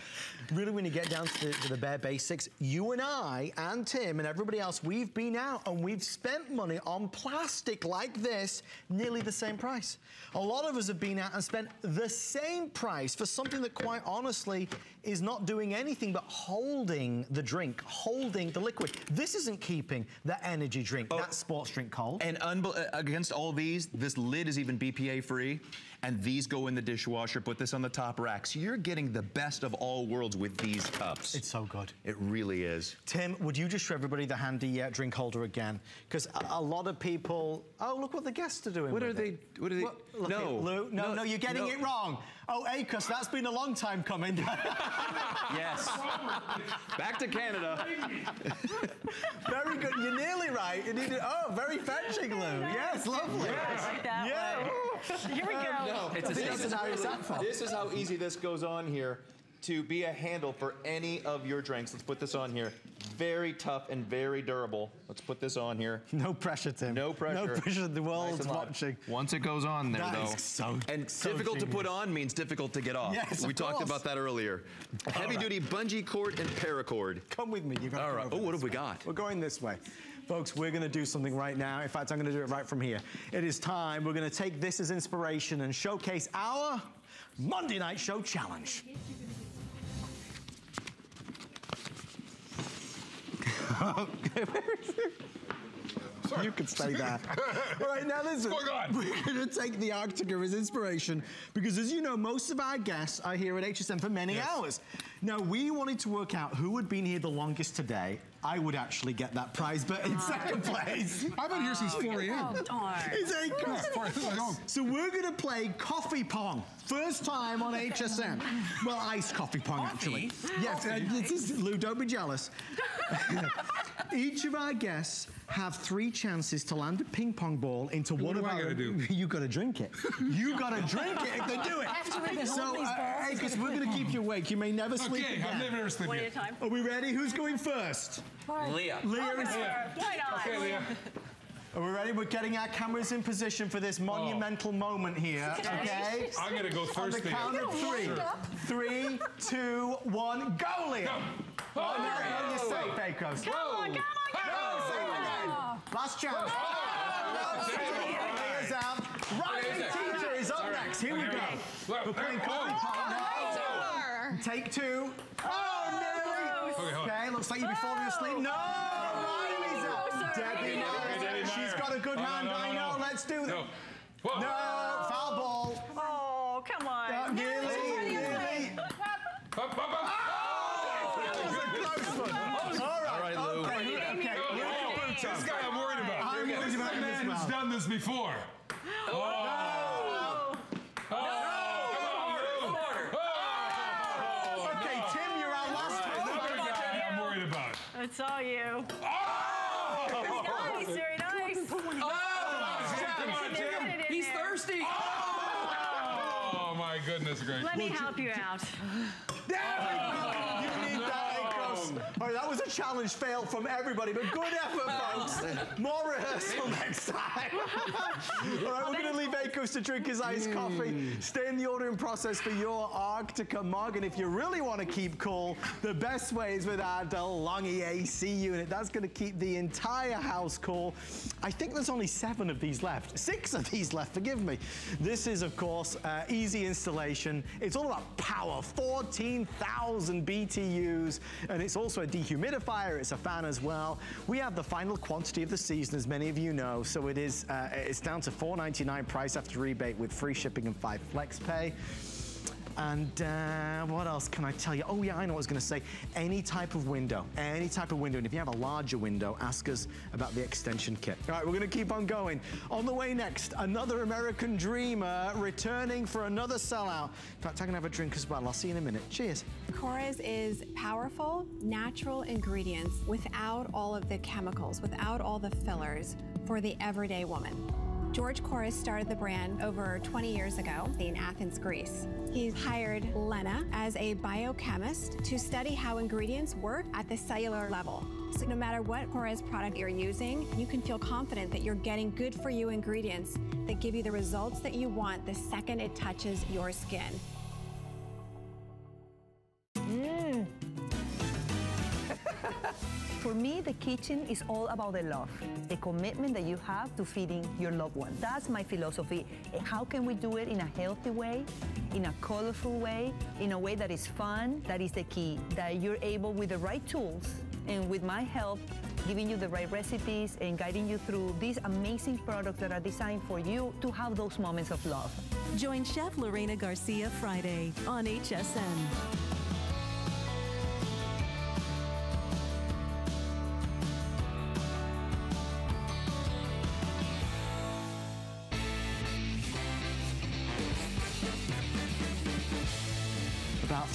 Speaker 1: Really, when you get down to the, to the bare basics, you and I and Tim and everybody else, we've been out and we've spent money on plastic like this, nearly the same price. A lot of us have been out and spent the same price for something that, quite honestly, is not doing anything but holding the drink, holding the liquid. This isn't keeping that energy drink, that sports drink cold.
Speaker 7: And uh, against all these, this lid is even BPA free, and these go in the dishwasher. Put this on the top rack. So you're getting the best of all worlds with these cups.
Speaker 1: It's so good.
Speaker 7: it really is.
Speaker 1: Tim, would you just show everybody the handy uh, drink holder again? Because a, a lot of people. Oh, look what the guests are doing.
Speaker 7: What are
Speaker 1: it.
Speaker 7: they- what are they-
Speaker 1: What-
Speaker 7: No.
Speaker 1: Lou. No, no,
Speaker 7: No,
Speaker 1: you're getting
Speaker 7: no.
Speaker 1: it wrong. Oh, Akos, that's been a long time coming. (laughs)
Speaker 7: Yes. Back to Canada.
Speaker 1: very good. You're nearly right. You needed, oh, very fetching, Lou. Yes, lovely.
Speaker 6: Like
Speaker 1: Yeah.
Speaker 6: Here we um, go.
Speaker 5: It's a
Speaker 1: This is how it's.
Speaker 7: This is how easy this goes on here to be a handle for any of your drinks. Let's put this on here. Very tough and very durable. Let's put this on here.
Speaker 1: No pressure, Tim.
Speaker 7: No pressure.
Speaker 1: No pressure. The
Speaker 7: Nice
Speaker 1: world's
Speaker 7: and light.
Speaker 1: watching.
Speaker 7: Once it goes on there,
Speaker 1: That
Speaker 7: though.
Speaker 1: is so-
Speaker 7: and
Speaker 1: so
Speaker 7: difficult to put on means difficult to get off.
Speaker 1: Yes,
Speaker 7: we
Speaker 1: of
Speaker 7: talked
Speaker 1: course.
Speaker 7: about that earlier. Heavy duty bungee cord and paracord.
Speaker 1: Come with me. You've got
Speaker 7: All
Speaker 1: to
Speaker 7: right.
Speaker 1: go
Speaker 7: Oh, what
Speaker 1: this
Speaker 7: have we got?
Speaker 1: We're going this way. Folks, we're going to do something right now. In fact, I'm going to do it right from here. It is time. We're going to take this as inspiration and showcase our Monday Night Show Challenge. (laughs) You can stay there. All right, now listen.
Speaker 2: What's going on? (laughs)
Speaker 1: We're going to take the Arctica as inspiration because, as you know, most of our guests are here at HSN for many hours. Now, we wanted to work out who had been here the longest today. I would actually get that prize, but in second (laughs) place
Speaker 2: I've been here since 4 a.m.
Speaker 6: Oh, darn.
Speaker 1: is Akos.
Speaker 2: Four- oh,
Speaker 1: So we're going to play Coffee Pong. First time on HSN. Well, iced Coffee Pong, actually. Yes, uh, this is, Lou, don't be jealous. (laughs) Each of our guests have three chances to land a ping pong ball into one
Speaker 2: do
Speaker 1: of
Speaker 2: I
Speaker 1: our. (laughs)
Speaker 2: gotta do?
Speaker 1: You got to drink it. You got to drink it if they do it. (laughs) So, uh, Akos, we're going to keep you awake. You may never sleep
Speaker 2: Okay,
Speaker 1: again.
Speaker 2: I've never slept
Speaker 6: One at a time.
Speaker 1: Are we ready? Who's going first?
Speaker 5: Leah.
Speaker 1: Leah is.
Speaker 6: Why not?
Speaker 2: Okay, Leah.
Speaker 1: Are we ready? We're getting our cameras in position for this monumental moment here, okay?
Speaker 2: I'm gonna go
Speaker 1: On the
Speaker 2: thirsty.
Speaker 1: count of three. Three, two, one, go, Leah! Oh, no, no, you're safe, Akos.
Speaker 2: Come on, come
Speaker 1: Go, safe again. Last chance. No, Leah's out. Riley Teacher is up next. Here we go. We're playing calling partner. Take two. Oh, nearly.
Speaker 2: Okay, hold on.
Speaker 1: Okay, looks like you'll be falling asleep. No, She's
Speaker 2: Meyer.
Speaker 1: got a good
Speaker 2: No, no,
Speaker 1: hand.
Speaker 2: no,
Speaker 1: I
Speaker 2: no,
Speaker 1: know.
Speaker 2: no.
Speaker 1: Let's do this.
Speaker 2: No. Whoa.
Speaker 1: No, foul ball.
Speaker 6: Oh, come on.
Speaker 1: Uh, nearly, nearly.
Speaker 2: Up, up, up.
Speaker 1: That was a close one. All right,
Speaker 7: right, Lou.
Speaker 1: okay, okay.
Speaker 2: Oh, this guy I'm worried about.
Speaker 1: I'm worried
Speaker 2: this
Speaker 1: about you
Speaker 2: man who's done this before. Oh. Oh. Come on, Lou. Oh.
Speaker 1: Okay, Tim, you're our last one.
Speaker 2: Another guy I'm worried about.
Speaker 6: It's all you.
Speaker 2: Oh!
Speaker 6: Nice, very nice.
Speaker 2: Come on, Tim.
Speaker 5: He's thirsty.
Speaker 2: Oh, my goodness gracious.
Speaker 6: Let me help you out.
Speaker 1: You need that, All right, that was a challenge fail from everybody, but good effort, folks. (laughs) More rehearsal next time. (laughs) All right, we're going to leave Akos to drink his iced coffee. Stay in the ordering process for your Arctica mug, and if you really want to keep cool, the best way is with our DeLonghi AC unit. That's going to keep the entire house cool. I think there's only seven of these left. Six of these left, forgive me. This is, of course, uh, easy installation. It's all about power, 14,000 BTUs, and it's also a dehumidifier, it's a fan as well. We have the final quantity of the season, as many of you know, so it is, uh, it's down to $4.99 price after rebate with free shipping and five flex pay. And uh, what else can I tell you? Oh yeah, I know what I was going to say. Any type of window, any type of window. And if you have a larger window, ask us about the extension kit. All right, we're going to keep on going. On the way next, another American dreamer returning for another sellout. In fact, I'm to have a drink as well. I'll see you in a minute. Cheers.
Speaker 8: Korres is powerful, natural ingredients without all of the chemicals, without all the fillers for the everyday woman. George Korres started the brand over 20 years ago in Athens, Greece. He hired Lena as a biochemist to study how ingredients work at the cellular level. So no matter what Korres product you're using, you can feel confident that you're getting good for you ingredients that give you the results that you want the second it touches your skin. Mmm.
Speaker 9: For me, the kitchen is all about the love, the commitment that you have to feeding your loved one. That's my philosophy. How can we do it in a healthy way, in a colorful way, in a way that is fun? That is the key, that you're able with the right tools and with my help, giving you the right recipes and guiding you through these amazing products that are designed for you to have those moments of love.
Speaker 10: Join Chef Lorena Garcia Friday on HSN.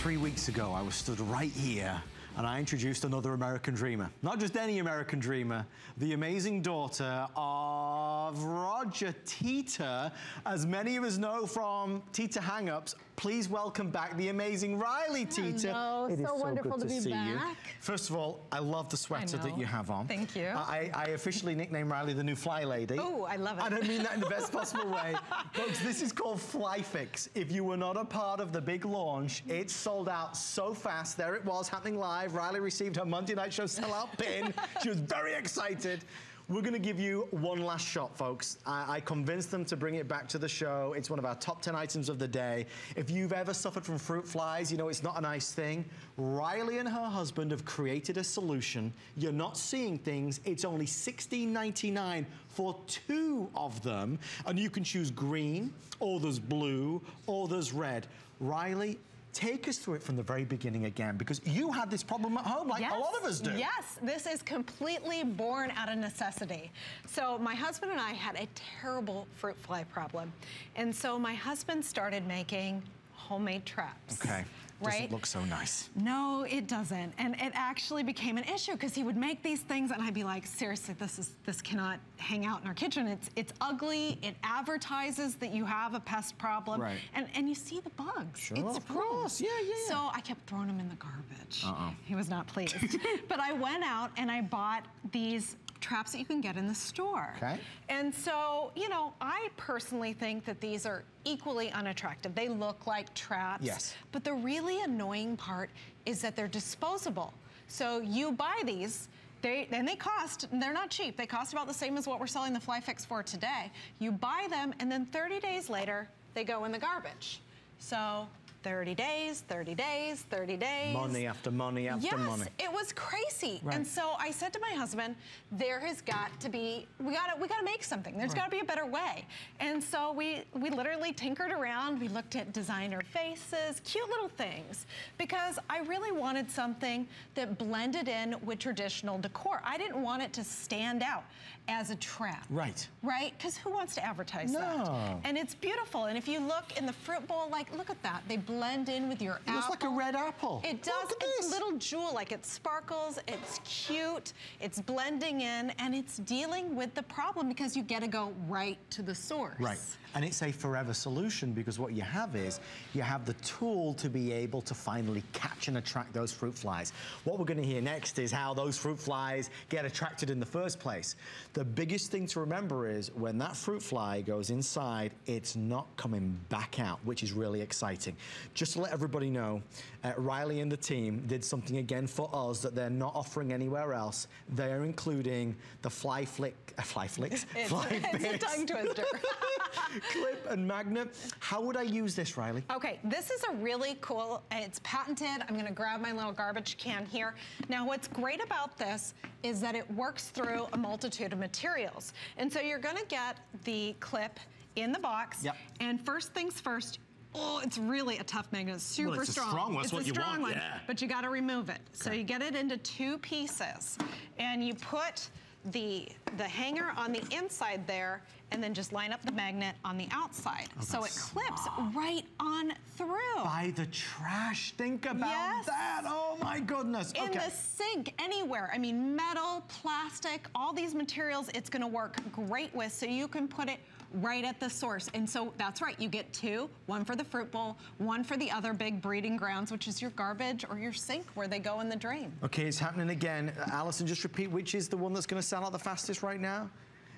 Speaker 1: Three weeks ago, I was stood right here and I introduced another American dreamer. Not just any American dreamer, the amazing daughter of Roger Teeter. As many of us know from Teeter Hang-Ups, please welcome back the amazing Riley Teeter.
Speaker 11: Hello,
Speaker 1: It is
Speaker 11: so wonderful
Speaker 1: good
Speaker 11: to be
Speaker 1: see you. First of all, I love the sweater that you have on.
Speaker 11: Thank you.
Speaker 1: I, I officially nicknamed Riley the new fly lady.
Speaker 11: Oh, I love it.
Speaker 1: I don't mean that in the best (laughs) possible way. Folks, this is called Fly Fix. If you were not a part of the big launch, it sold out so fast. There it was, happening live. Riley received her Monday Night Show sellout pin. She was very excited. We're going to give you one last shot, folks. I, I convinced them to bring it back to the show. It's one of our top 10 items of the day. If you've ever suffered from fruit flies, you know it's not a nice thing. Riley and her husband have created a solution. You're not seeing things. It's only $16.99 for two of them. And you can choose green, or there's blue, or there's red. Riley, take us through it from the very beginning again, because you had this problem at home, like a lot of us do.
Speaker 11: Yes, this is completely born out of necessity. So my husband and I had a terrible fruit fly problem. And so my husband started making homemade traps.
Speaker 1: Okay. Doesn't
Speaker 11: Right?
Speaker 1: look so nice.
Speaker 11: No, it doesn't. And it actually became an issue because he would make these things and I'd be like, seriously, this is this cannot hang out in our kitchen. It's it's ugly. It advertises that you have a pest problem.
Speaker 1: Right.
Speaker 11: And and you see the bugs.
Speaker 1: Sure,
Speaker 11: it's
Speaker 1: of
Speaker 11: gross.
Speaker 1: Yeah, yeah, yeah.
Speaker 11: So I kept throwing them in the garbage.
Speaker 1: Uh-oh.
Speaker 11: He was not pleased. (laughs) but I went out and I bought these traps that you can get in the store.
Speaker 1: Okay.
Speaker 11: And so, you know, I personally think that these are equally unattractive. They look like traps.
Speaker 1: Yes.
Speaker 11: But the really annoying part is that they're disposable. So you buy these, they, and they cost, they're not cheap. They cost about the same as what we're selling the Fly Fix for today. You buy them, and then 30 days later, they go in the garbage. So 30 days, 30 days, 30 days.
Speaker 1: Money after money after
Speaker 11: yes,
Speaker 1: money.
Speaker 11: it was crazy.
Speaker 1: Right.
Speaker 11: And so I said to my husband, there has got to be, we gotta, we gotta make something. There's
Speaker 1: Right.
Speaker 11: gotta be a better way. And so we, we literally tinkered around. We looked at designer faces, cute little things, because I really wanted something that blended in with traditional decor. I didn't want it to stand out as a trap.
Speaker 1: Right.
Speaker 11: Right? Because who wants to advertise
Speaker 1: No.
Speaker 11: that? And it's beautiful. And if you look in the fruit bowl, like, look at that. They blend in with your
Speaker 1: It looks like a red apple.
Speaker 11: It does.
Speaker 1: Look at
Speaker 11: It's
Speaker 1: this.
Speaker 11: a little jewel, like it sparkles, it's cute, it's blending in, and it's dealing with the problem because you get to go right to the source.
Speaker 1: Right. And it's a forever solution because what you have is you have the tool to be able to finally catch and attract those fruit flies. What we're going to hear next is how those fruit flies get attracted in the first place. The biggest thing to remember is when that fruit fly goes inside, it's not coming back out, which is really exciting. Just to let everybody know, uh, Riley and the team did something again for us that they're not offering anywhere else. They're including the fly flick, uh, fly flicks, (laughs)
Speaker 11: It's,
Speaker 1: fly
Speaker 11: it's a (laughs) tongue twister. (laughs)
Speaker 1: clip and magnet. How would I use this, Riley?
Speaker 11: Okay, this is a really cool, it's patented. I'm gonna grab my little garbage can here. Now what's great about this is that it works through a multitude of materials. And so you're gonna get the clip in the box.
Speaker 1: Yep.
Speaker 11: And first things first, oh, it's really a tough magnet, it's super
Speaker 1: it's a
Speaker 11: strong.
Speaker 1: strong one,
Speaker 11: It's
Speaker 1: what
Speaker 11: a
Speaker 1: you
Speaker 11: strong
Speaker 1: want,
Speaker 11: one,
Speaker 1: yeah.
Speaker 11: but you gotta remove it. So you get it into two pieces and you put the, the hanger on the inside there and then just line up the magnet on the outside. Oh, so it
Speaker 1: Oh,
Speaker 11: clips right on through.
Speaker 1: By the trash. Think about
Speaker 11: Yes.
Speaker 1: that. Oh my goodness.
Speaker 11: In
Speaker 1: okay.
Speaker 11: the sink, anywhere. I mean, metal, plastic, all these materials it's gonna work great with so you can put it right at the source. And so that's right, you get two, one for the fruit bowl, one for the other big breeding grounds, which is your garbage or your sink where they go in the drain.
Speaker 1: Okay, it's happening again. Allison, just repeat which is the one that's going to sell out the fastest right now?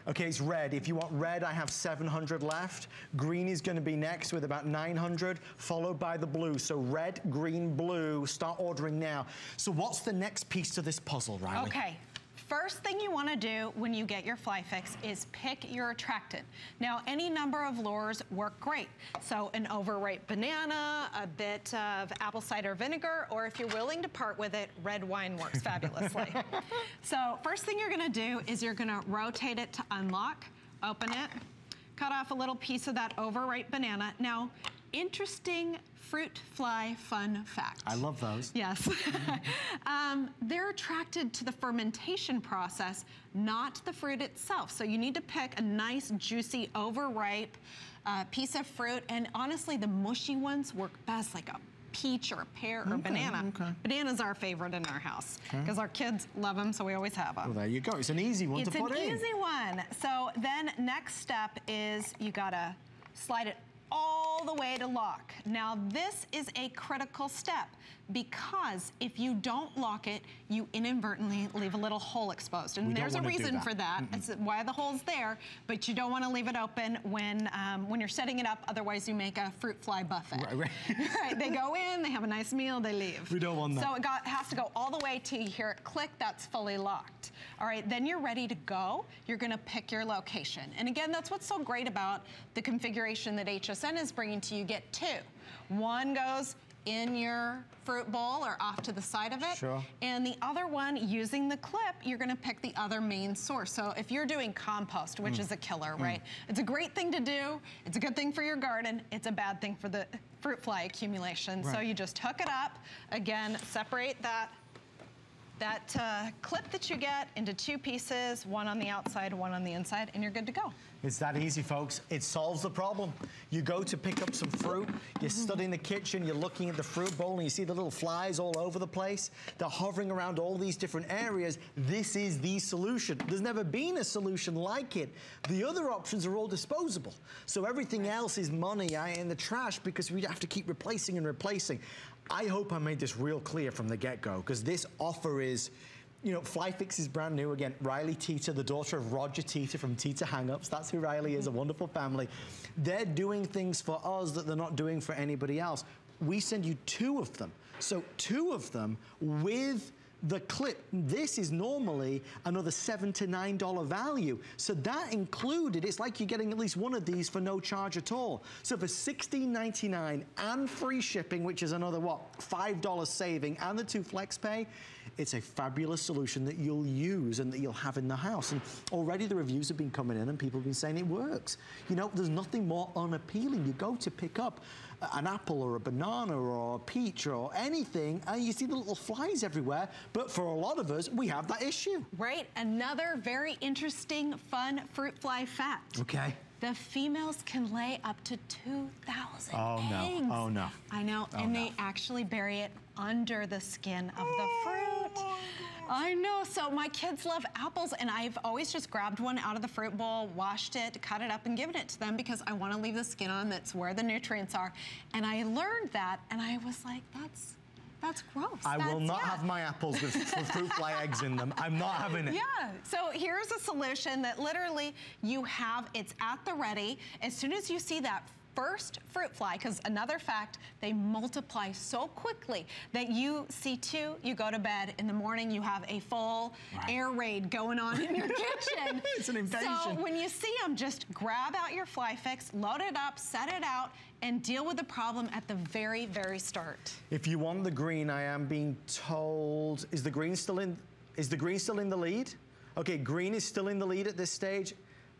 Speaker 1: Okay, it's red. If you want red, I have 700 left. Green is going to be next with about 900, followed by the blue. So red, green, blue. Start ordering now. So what's the next piece to this puzzle, Riley?
Speaker 11: Okay. First thing you want to do when you get your fly fix is pick your attractant. Now, any number of lures work great. So an overripe banana, a bit of apple cider vinegar, or if you're willing to part with it, red wine works fabulously. (laughs) so first thing you're going to do is you're going to rotate it to unlock, open it, cut off a little piece of that overripe banana. Now, interesting fruit fly fun fact.
Speaker 1: I love those.
Speaker 11: Yes. (laughs) um, they're attracted to the fermentation process, not the fruit itself. So you need to pick a nice, juicy, overripe uh, piece of fruit. And honestly, the mushy ones work best, like a peach or a pear or
Speaker 1: Okay,
Speaker 11: banana.
Speaker 1: okay.
Speaker 11: Banana's our favorite in our house
Speaker 1: Okay.
Speaker 11: because our kids love them, so we always have them.
Speaker 1: Well, there you go. It's an easy one
Speaker 11: It's
Speaker 1: to put in.
Speaker 11: It's an easy one. So then next step is you gotta slide it all the way to lock. Now this is a critical step because if you don't lock it, you inadvertently leave a little hole exposed. And
Speaker 1: We
Speaker 11: there's a reason
Speaker 1: that.
Speaker 11: for that. That's why the hole's there, but you don't wanna leave it open when, um, when you're setting it up, otherwise you make a fruit fly buffet.
Speaker 1: Right, right. (laughs)
Speaker 11: right, they go in, they have a nice meal, they leave.
Speaker 1: We don't want that.
Speaker 11: So it got, has to go all the way till you hear it click, that's fully locked. All right, then you're ready to go. You're gonna pick your location. And again, that's what's so great about the configuration that HSN is bringing to you. You get two. One goes in your fruit bowl or off to the side of it.
Speaker 1: Sure.
Speaker 11: And the other one, using the clip, you're gonna pick the other main source. So if you're doing compost, which
Speaker 1: Mm.
Speaker 11: is a killer, right? It's a great thing to do. It's a good thing for your garden. It's a bad thing for the fruit fly accumulation. So you just hook it up. Again, separate that that uh, clip that you get into two pieces, one on the outside, one on the inside, and you're good to go.
Speaker 1: It's that easy, folks. It solves the problem. You go to pick up some fruit, you're stood in the kitchen, you're looking at the fruit bowl, and you see the little flies all over the place. They're hovering around all these different areas. This is the solution. There's never been a solution like it. The other options are all disposable. So everything else is money uh, in the trash because we have to keep replacing and replacing. I hope I made this real clear from the get-go because this offer is you know, FlyFix is brand new again. Riley Teeter, the daughter of Roger Teeter from Teeter Hangups. That's who Riley is, a wonderful family. They're doing things for us that they're not doing for anybody else. We send you two of them. So two of them with the clip. This is normally another seven to nine dollar value. So that included, it's like you're getting at least one of these for no charge at all. So for $16.99 and free shipping, which is another what, $5 saving, and the two flex pay, it's a fabulous solution that you'll use and that you'll have in the house. And already the reviews have been coming in and people have been saying it works. You know, there's nothing more unappealing. You go to pick up an apple or a banana or a peach or anything, and you see the little flies everywhere. But for a lot of us, we have that issue.
Speaker 11: Right. Another very interesting, fun fruit fly fact.
Speaker 1: Okay.
Speaker 11: The females can lay up to 2,000
Speaker 1: Oh, no.
Speaker 11: eggs.
Speaker 1: Oh, no.
Speaker 11: I know,
Speaker 1: Oh,
Speaker 11: and
Speaker 1: no.
Speaker 11: they actually bury it under the skin of the fruit. I know, so my kids love apples and I've always just grabbed one out of the fruit bowl, washed it, cut it up and given it to them because I want to leave the skin on, that's where the nutrients are. And I learned that and I was like, that's, that's gross.
Speaker 1: I will not
Speaker 11: yeah.
Speaker 1: have my apples with, with fruit fly eggs in them. I'm not having it.
Speaker 11: Yeah, so here's a solution that literally you have, it's at the ready. As soon as you see that first fruit fly, because another fact, they multiply so quickly that you see two, you go to bed. In the morning, you have a full
Speaker 1: Right.
Speaker 11: air raid going on in your (laughs) kitchen.
Speaker 1: It's an invasion.
Speaker 11: So when you see them, just grab out your fly fix, load it up, set it out, and deal with the problem at the very, very start.
Speaker 1: If you want the green, I am being told, is the green still in, is the green still in the lead? Okay, green is still in the lead at this stage.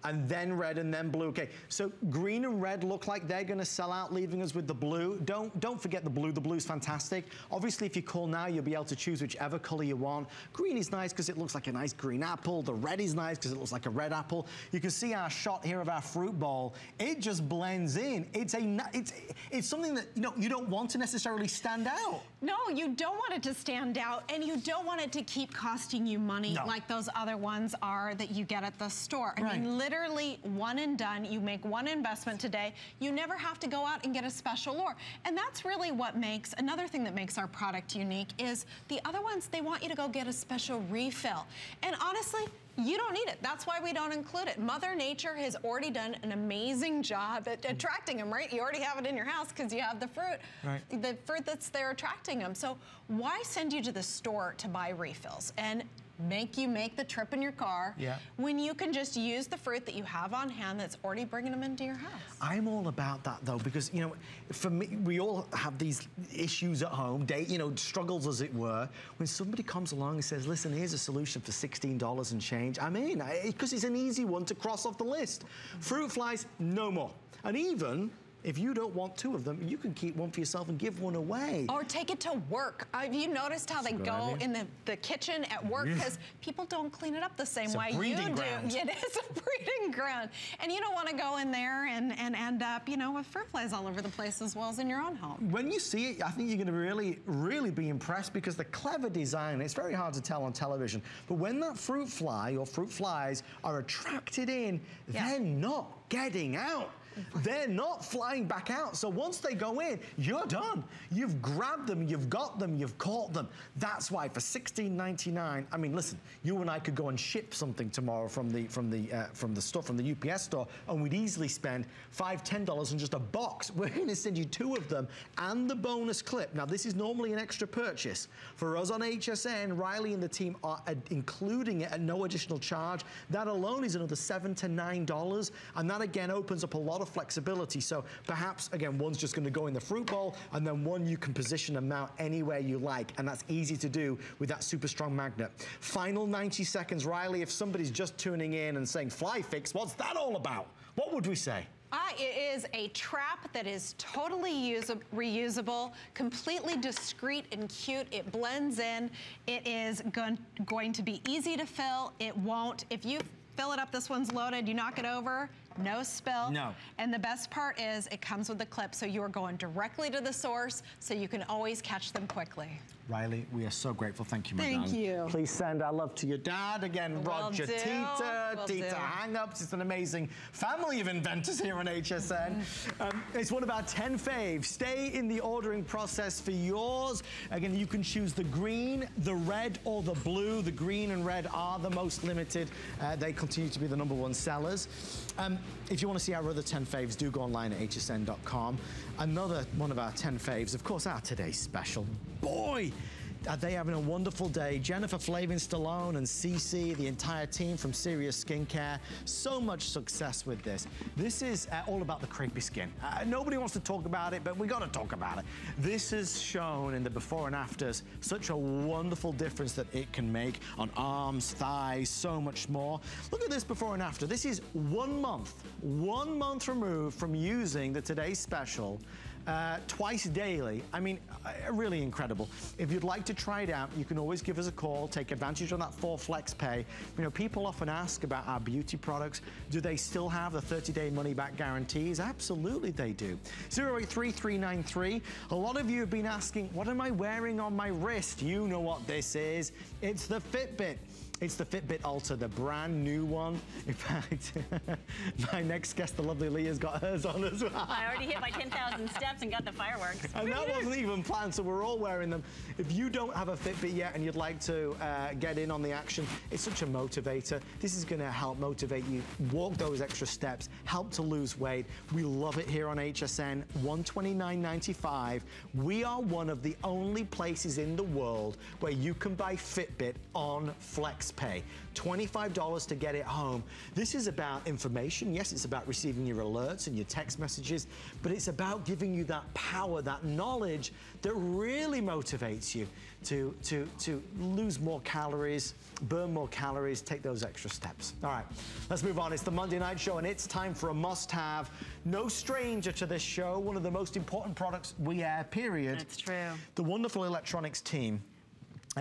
Speaker 1: And then red and then blue. Okay, so green and red look like they're gonna sell out, leaving us with the blue. Don't, don't forget the blue, the blue's fantastic. Obviously, if you call now, you'll be able to choose whichever color you want. Green is nice because it looks like a nice green apple. The red is nice because it looks like a red apple. You can see our shot here of our fruit bowl. It just blends in. It's a, it's, it's something that, you know, you don't want to necessarily stand out.
Speaker 11: No, you don't want it to stand out and you don't want it to keep costing you money
Speaker 1: No.
Speaker 11: like those other ones are that you get at the store. I
Speaker 1: Right.
Speaker 11: mean, literally one and done. You make one investment today. You never have to go out and get a special lure. And that's really what makes, another thing that makes our product unique is the other ones, they want you to go get a special refill. And honestly, you don't need it. That's why we don't include it. Mother Nature has already done an amazing job at attracting them, right? You already have it in your house because you have the fruit.
Speaker 1: Right.
Speaker 11: The fruit that's there attracting them. So why send you to the store to buy refills and make you make the trip in your car
Speaker 1: Yeah.
Speaker 11: when you can just use the fruit that you have on hand that's already bringing them into your house?
Speaker 1: I'm all about that though, because you know, for me, we all have these issues at home, day, you know, struggles as it were. When somebody comes along and says, "Listen, here's a solution for $16 and change," I'm in, because it's an easy one to cross off the list. Fruit flies, no more, and even. If you don't want two of them, you can keep one for yourself and give one away.
Speaker 11: Or take it to work. Have you noticed how they
Speaker 1: Good
Speaker 11: go
Speaker 1: idea.
Speaker 11: in the, the kitchen at work? Because people don't clean it up the same
Speaker 1: It's a
Speaker 11: way you
Speaker 1: breeding
Speaker 11: do. (laughs) It is a breeding ground. And you don't want to go in there and, and end up, you know, with fruit flies all over the place as well as in your own home.
Speaker 1: When you see it, I think you're going to really, really be impressed because the clever design, it's very hard to tell on television, but when that fruit fly or fruit flies are attracted in,
Speaker 11: Yeah.
Speaker 1: they're not getting out. They're not flying back out. So once they go in, you're done. You've grabbed them, you've got them, you've caught them. That's why for $16.99, I mean, listen, you and I could go and ship something tomorrow from the from the uh, from the store from the UPS store, and we'd easily spend five, ten dollars on just a box. (laughs) We're going to send you two of them and the bonus clip. Now, this is normally an extra purchase for us on HSN. Riley and the team are uh, including it at no additional charge. That alone is another seven to nine dollars, and that again opens up a lot of flexibility. So perhaps again, one's just going to go in the fruit bowl, and then one you can position and mount anywhere you like, and that's easy to do with that super strong magnet. Final 90 seconds, Riley. If somebody's just tuning in and saying "Fly Fix," what's that all about? What would we say?
Speaker 11: Ah, it is a trap that is totally reusable, completely discreet and cute. It blends in. It is gon- going to be easy to fill. It won't. If you fill it up, this one's loaded, you knock it over, no spill.
Speaker 5: No.
Speaker 11: And the best part is it comes with a clip, so you are going directly to the source, so you can always catch them quickly.
Speaker 1: Riley, we are so grateful. Thank you, my
Speaker 11: Thank
Speaker 1: darling.
Speaker 11: you.
Speaker 1: Please send our love to your dad. Again,
Speaker 11: Will
Speaker 1: Roger
Speaker 11: do.
Speaker 1: Teeter,
Speaker 11: Will
Speaker 1: Teeter
Speaker 11: do.
Speaker 1: Hangups. It's an amazing family of inventors here on HSN. (laughs) Um, it's one of our 10 faves. Stay in the ordering process for yours. Again, you can choose the green, the red, or the blue. The green and red are the most limited. Uh, they continue to be the number one sellers. Um, if you want to see our other 10 faves, do go online at hsn.com. Another one of our 10 faves, of course, our today's special. Boy, are they having a wonderful day? Jennifer Flavin Stallone and Cece, the entire team from Serious Skincare, so much success with this. This is uh, all about the crepey skin. Uh, nobody wants to talk about it, but we got to talk about it. This has shown in the before and afters such a wonderful difference that it can make on arms, thighs, so much more. Look at this before and after. This is one month, one month removed from using the Today Special uh, twice daily. I mean, uh, really incredible. If you'd like to try it out, you can always give us a call, take advantage of that 4 Flex Pay. You know, people often ask about our beauty products. Do they still have the 30-day money-back guarantees? Absolutely they do. 083393. A lot of you have been asking, what am I wearing on my wrist? You know what this is. It's the Fitbit. It's the Fitbit Alta, the brand new one. In fact, (laughs) my next guest, the lovely Leah's got hers on as well.
Speaker 6: I already hit my 10,000 (laughs) steps and got the fireworks.
Speaker 1: And that wasn't even planned, so we're all wearing them. If you don't have a Fitbit yet and you'd like to uh, get in on the action, it's such a motivator. This is going to help motivate you, walk those extra steps, help to lose weight. We love it here on HSN, $129.95. We are one of the only places in the world where you can buy Fitbit on FlexPay. $25 to get it home. This is about information. Yes, it's about receiving your alerts and your text messages, but it's about giving you that power, that knowledge that really motivates you to, to, to lose more calories, burn more calories, take those extra steps. All right, let's move on. It's the Monday Night Show, and it's time for a must-have. No stranger to this show, one of the most important products we air, period.
Speaker 6: That's true.
Speaker 1: The wonderful electronics team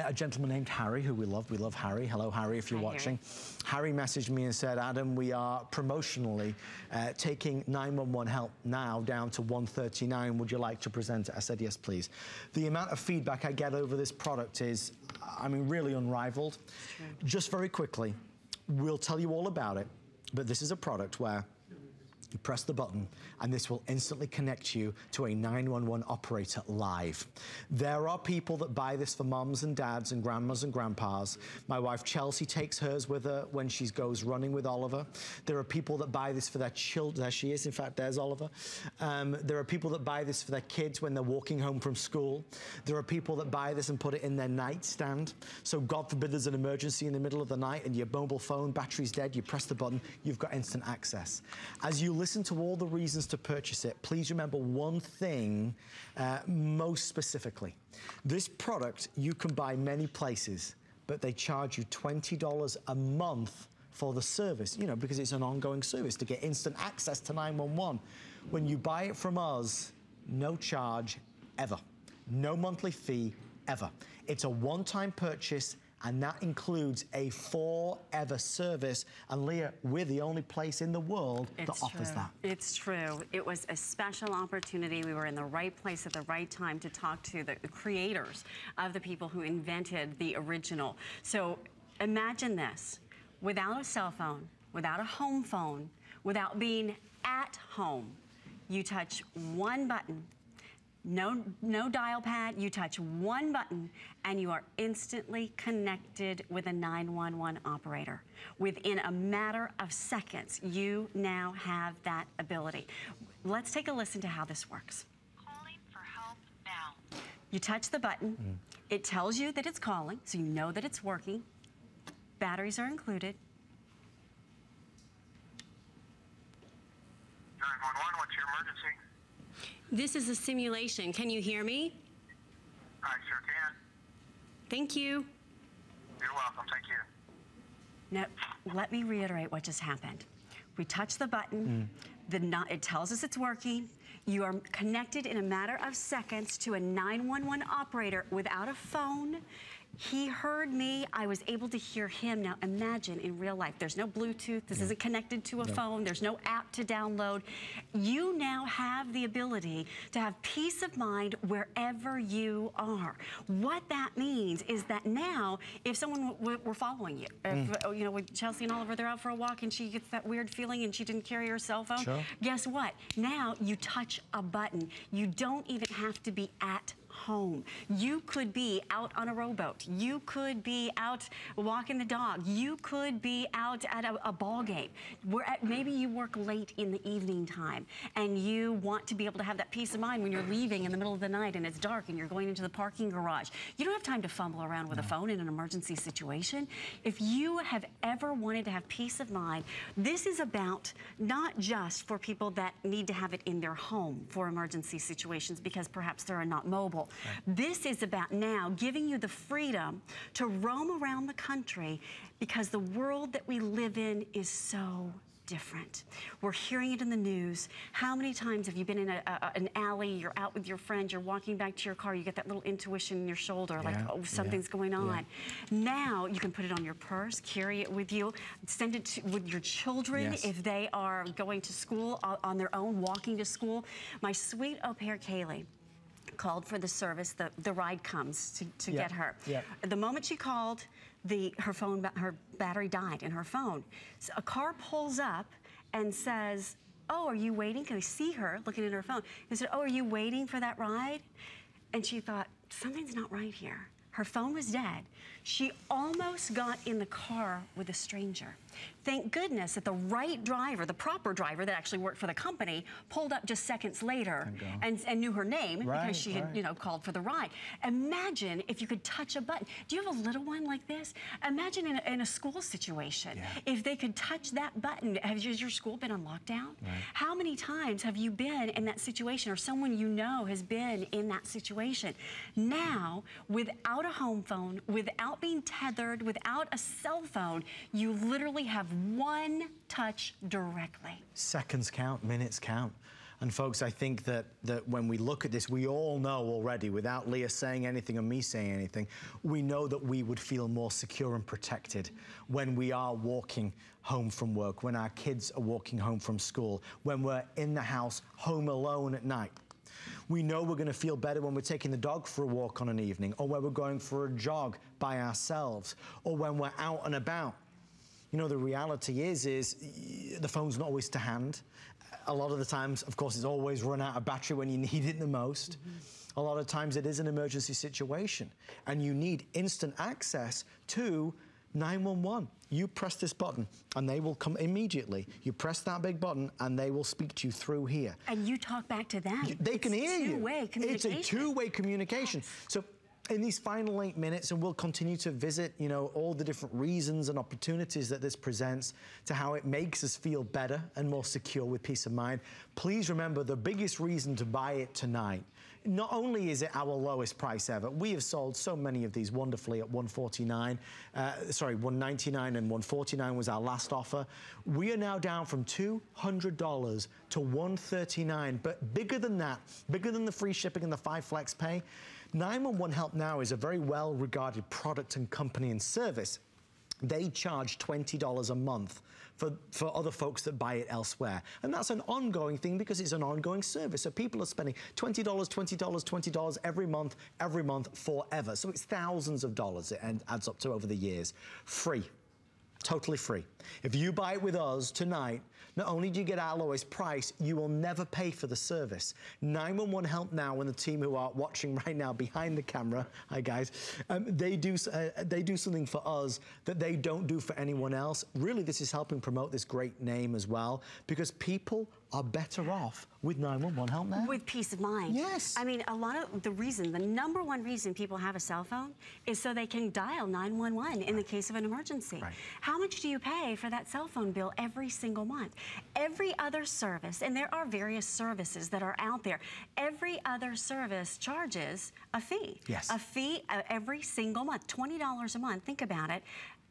Speaker 1: a gentleman named Harry, who we love. We love Harry. Hello, Harry, if you're
Speaker 6: Hi,
Speaker 1: watching. Harry. messaged me and said, Adam, we are promotionally uh, taking 911 help now down to 139. Would you like to present it? I said, yes, please. The amount of feedback I get over this product is, I mean, really unrivaled. Just very quickly, we'll tell you all about it, but this is a product where you press the button and this will instantly connect you to a 911 operator live. There are people that buy this for mums and dads and grandmas and grandpas. My wife Chelsea takes hers with her when she goes running with Oliver. There are people that buy this for their children. There she is, in fact, there's Oliver. Um, there are people that buy this for their kids when they're walking home from school. There are people that buy this and put it in their nightstand. So God forbid there's an emergency in the middle of the night and your mobile phone battery's dead, you press the button, you've got instant access. As you listen to all the reasons to purchase it, please remember one thing uh, most specifically. This product you can buy many places, but they charge you $20 a month for the service, you know, because it's an ongoing service to get instant access to 911. When you buy it from us, no charge ever. No monthly fee ever. It's a one-time purchase and that includes a forever service. And Leah, we're the only place in the world that
Speaker 6: It's
Speaker 1: offers that.
Speaker 6: It's true. It was a special opportunity. We were in the right place at the right time to talk to the creators of the people who invented the original. So imagine this without a cell phone, without a home phone, without being at home, you touch one button no, no dial pad. You touch one button and you are instantly connected with a 911 operator. Within a matter of seconds, you now have that ability. Let's take a listen to how this works.
Speaker 12: Calling for help now.
Speaker 6: You touch the button. Hmm. It tells you that it's calling, so you know that it's working. Batteries are included.
Speaker 12: 911, what's your emergency?
Speaker 6: This is a simulation. Can you hear me?
Speaker 12: I sure can.
Speaker 6: Thank you.
Speaker 12: You're welcome. Thank you.
Speaker 6: Now, let me reiterate what just happened. We touch the button, mm. the no- it tells us it's working. You are connected in a matter of seconds to a 911 operator without a phone. He heard me. I was able to hear him. Now imagine in real life, there's no Bluetooth. This isn't connected to a
Speaker 13: No.
Speaker 6: phone. There's no app to download. You now have the ability to have peace of mind wherever you are. What that means is that now, if someone were following you, if,
Speaker 13: Mm.
Speaker 6: you know, with Chelsea and Oliver, they're out for a walk and she gets that weird feeling and she didn't carry her cell phone.
Speaker 13: Sure.
Speaker 6: Guess what? Now you touch a button. You don't even have to be at home. You could be out on a rowboat. You could be out walking the dog. You could be out at a, a ball game. Where at, maybe you work late in the evening time and you want to be able to have that peace of mind when you're leaving in the middle of the night and it's dark and you're going into the parking garage. You don't have time to fumble around with a phone in an emergency situation. If you have ever wanted to have peace of mind, this is about not just for people that need to have it in their home for emergency situations because perhaps they're not mobile. This is about now giving you the freedom to roam around the country because the world that we live in is so different. We're hearing it in the news. How many times have you been in a, a- an alley, you're out with your friends, you're walking back to your car, you get that little intuition in your shoulder, like, oh, something's
Speaker 13: yeah,
Speaker 6: going on.
Speaker 13: yeah.
Speaker 6: Now you can put it on your purse, carry it with you, send it to, with your children
Speaker 13: Yes.
Speaker 6: if they are going to school o- on their own, walking to school. My sweet au pair, Kaylee, called for the service. The, the ride comes to, to get her. The moment she called, the her phone her battery died in her phone. So a car pulls up and says, "Oh, are you waiting?" Can I see her looking at her phone? They said, "Oh, are you waiting for that ride?" And she thought something's not right here. Her phone was dead. She almost got in the car with a stranger. Thank goodness that the right driver, the proper driver that actually worked for the company, pulled up just seconds later and, and knew her name
Speaker 13: Right,
Speaker 6: because she had,
Speaker 13: right.
Speaker 6: you know, called for the ride. Imagine if you could touch a button. Do you have a little one like this? Imagine in a, in a school situation, if they could touch that button. Has your, has your school been on lockdown? How many times have you been in that situation or someone you know has been in that situation? Now, without a home phone, without being tethered, without a cell phone, you literally have one touch directly.
Speaker 1: Seconds count, minutes count. And folks, I think that, that when we look at this, we all know already, without Leah saying anything or me saying anything, we know that we would feel more secure and protected when we are walking home from work, when our kids are walking home from school, when we're in the house, home alone at night. We know we're going to feel better when we're taking the dog for a walk on an evening, or when we're going for a jog by ourselves, or when we're out and about. You know, the reality is, is the phone's not always to hand. A lot of the times, of course, it's always run out of battery when you (laughs) need it the most. A lot of times it is an emergency situation and you need instant access to 911. You press this button and they will come immediately. You press that big button and they will speak to you through here.
Speaker 6: And you talk back to them.
Speaker 1: They can hear you.
Speaker 6: Two-way
Speaker 1: It's a two-way communication. So in these final eight minutes, and we'll continue to visit, you know, all the different reasons and opportunities that this presents to how it makes us feel better and more secure with peace of mind. Please remember the biggest reason to buy it tonight. Not only is it our lowest price ever, we have sold so many of these wonderfully at 149. Uh, sorry, 199 and 149 was our last offer. We are now down from $200 to 139, but bigger than that, bigger than the free shipping and the five flex pay. 911 Help Now is a very well regarded product and company and service. They charge $20 a month for, for other folks that buy it elsewhere. And that's an ongoing thing because it's an ongoing service. So people are spending $20, $20, $20 every month, every month forever. So it's thousands of dollars it adds up to over the years. Free. Totally free. If you buy it with us tonight, not only do you get our lowest price, you will never pay for the service. 911 Help Now and the team who are watching (laughs) right now behind the camera, hi guys, um, they, do, uh, they do something for us that they don't do for anyone else. Really, this is helping promote this great name as well because people are better off with 911 Help Now.
Speaker 6: With peace of mind.
Speaker 1: Yes.
Speaker 6: I mean, a lot of the reason, the number one reason people have a cell phone is so they can dial 911 in the case of an emergency. How much do you pay for that cell phone bill every single month? Every other service, and there are various services that are out there, every other service charges a fee.
Speaker 13: Yes.
Speaker 6: A fee uh, every single month, $20 a month. Think about it.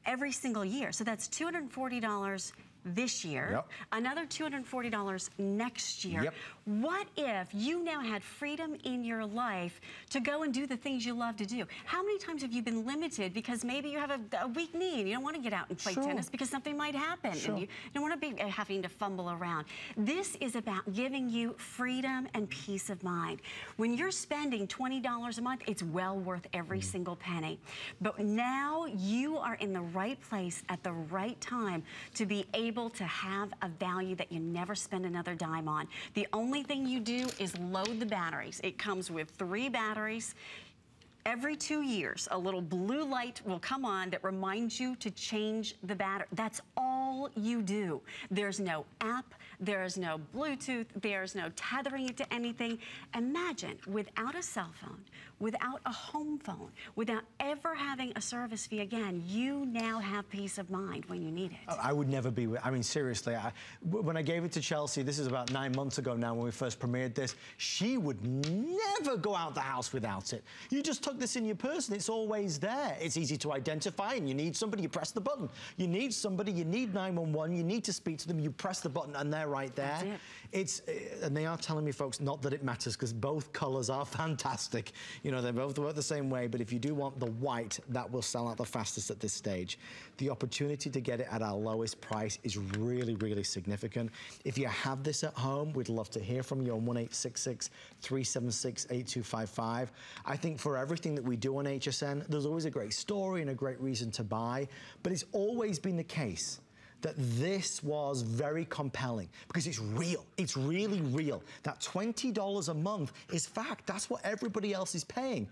Speaker 6: Every single year. So that's $240 this year,
Speaker 7: Yep.
Speaker 6: another $240 next year.
Speaker 7: Yep.
Speaker 6: What if you now had freedom in your life to go and do the things you love to do? How many times have you been limited because maybe you have a, a weak knee and you don't want to get out and play
Speaker 1: Sure.
Speaker 6: tennis because something might happen
Speaker 1: Sure.
Speaker 6: and you don't want to be uh, having to fumble around. This is about giving you freedom and peace of mind. When you're spending $20 a month, it's well worth every single penny. But now you are in the right place at the right time to be able to have a value that you never spend another dime on. The only thing you do is load the batteries. It comes with three batteries. Every two years, a little blue light will come on that reminds you to change the battery. That's all you do. There's no app, there's no Bluetooth, there's no tethering it to anything. Imagine without a cell phone, without a home phone, without ever having a service fee again, you now have peace of mind when you need it.
Speaker 1: Oh, I would never be I mean, seriously, I, when I gave it to Chelsea, this is about nine months ago now when we first premiered this, she would never go out the house without it. You just tuck this in your purse and it's always there. It's easy to identify and you need somebody, you press the button. You need somebody, you need 911, you need to speak to them, you press the button and they're right there.
Speaker 6: It.
Speaker 1: It's, uh, and they are telling me, folks, not that it matters because both colours are (laughs) fantastic. You know, they both work the same way, but if you do want the white, that will sell out the fastest at this stage. The opportunity to get it at our lowest price is really, really significant. If you have this at home, we'd love to hear from you on 1866 376 8255. I think for everything that we do on HSN, there's always a great story and a great reason to buy, but it's always been the case that this was very compelling because it's real. It's really real. That $20 a month is fact. That's what everybody else is paying,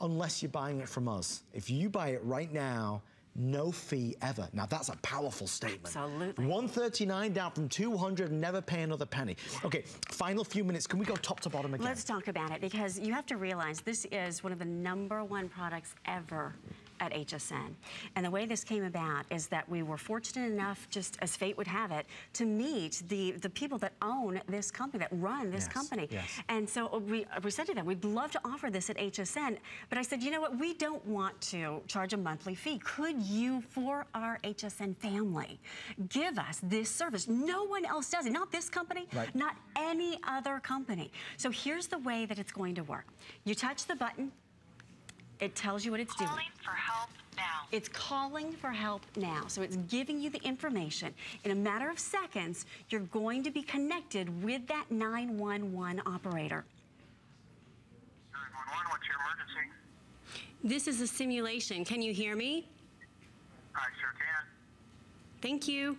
Speaker 1: unless you're buying it from us. If you buy it right now, no fee ever. Now that's a powerful statement.
Speaker 6: Absolutely.
Speaker 1: 139 down from 200, never pay another penny. Okay, final few minutes. Can we go top to bottom again?
Speaker 6: Let's talk about it because you have to realize this is one of the number one products ever at HSN. And the way this came about is that we were fortunate enough, just as fate would have it, to meet the, the people that own this company, that run this
Speaker 1: Yes,
Speaker 6: company.
Speaker 1: yes.
Speaker 6: And so uh, we, we said to them, we'd love to offer this at HSN. But I said, you know what, we don't want to charge a monthly fee. Could you, for our HSN family, give us this service? No one else does it. Not this company,
Speaker 1: Right.
Speaker 6: not any other company. So here's the way that it's going to work. You touch the button, it tells you what it's doing.
Speaker 12: Calling for help now.
Speaker 6: It's calling for help now. So it's giving you the information. In a matter of seconds, you're going to be connected with that 911 operator.
Speaker 12: 911, what's your emergency?
Speaker 6: This is a simulation. Can you hear me?
Speaker 12: I sure can.
Speaker 6: Thank you.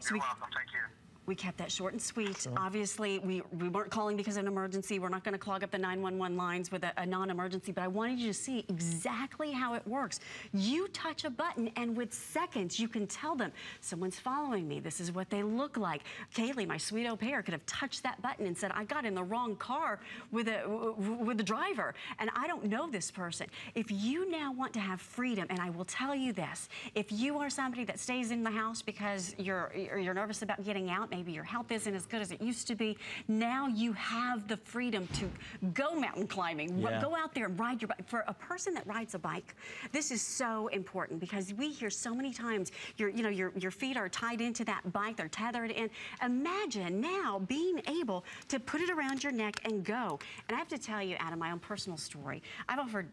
Speaker 6: So
Speaker 12: You're
Speaker 6: we,
Speaker 12: welcome, thank you.
Speaker 6: We kept that short and sweet. Obviously, we, we weren't calling because of an emergency. We're not going to clog up the 911 lines with a, a non-emergency, but I wanted you to see exactly how it works. You touch a button, and with seconds, you can tell them, someone's following me. This is what they look like. Kaylee, my sweet au pair, could have touched that button and said, I got in the wrong car with a with the driver, and I don't know this person. If you now want to have freedom, and I will tell you this, if you are somebody that stays in the house because you're you're you're nervous about getting out, maybe your health isn't as good as it used to be, now you have the freedom to go mountain climbing,
Speaker 1: Yeah.
Speaker 6: go out there and ride your bike. For a person that rides a bike, this is so important because we hear so many times your you know your your feet are tied into that bike, they're tethered in. Imagine now being able to put it around your neck and go. And I have to tell you, Adam, my own personal story. I've offered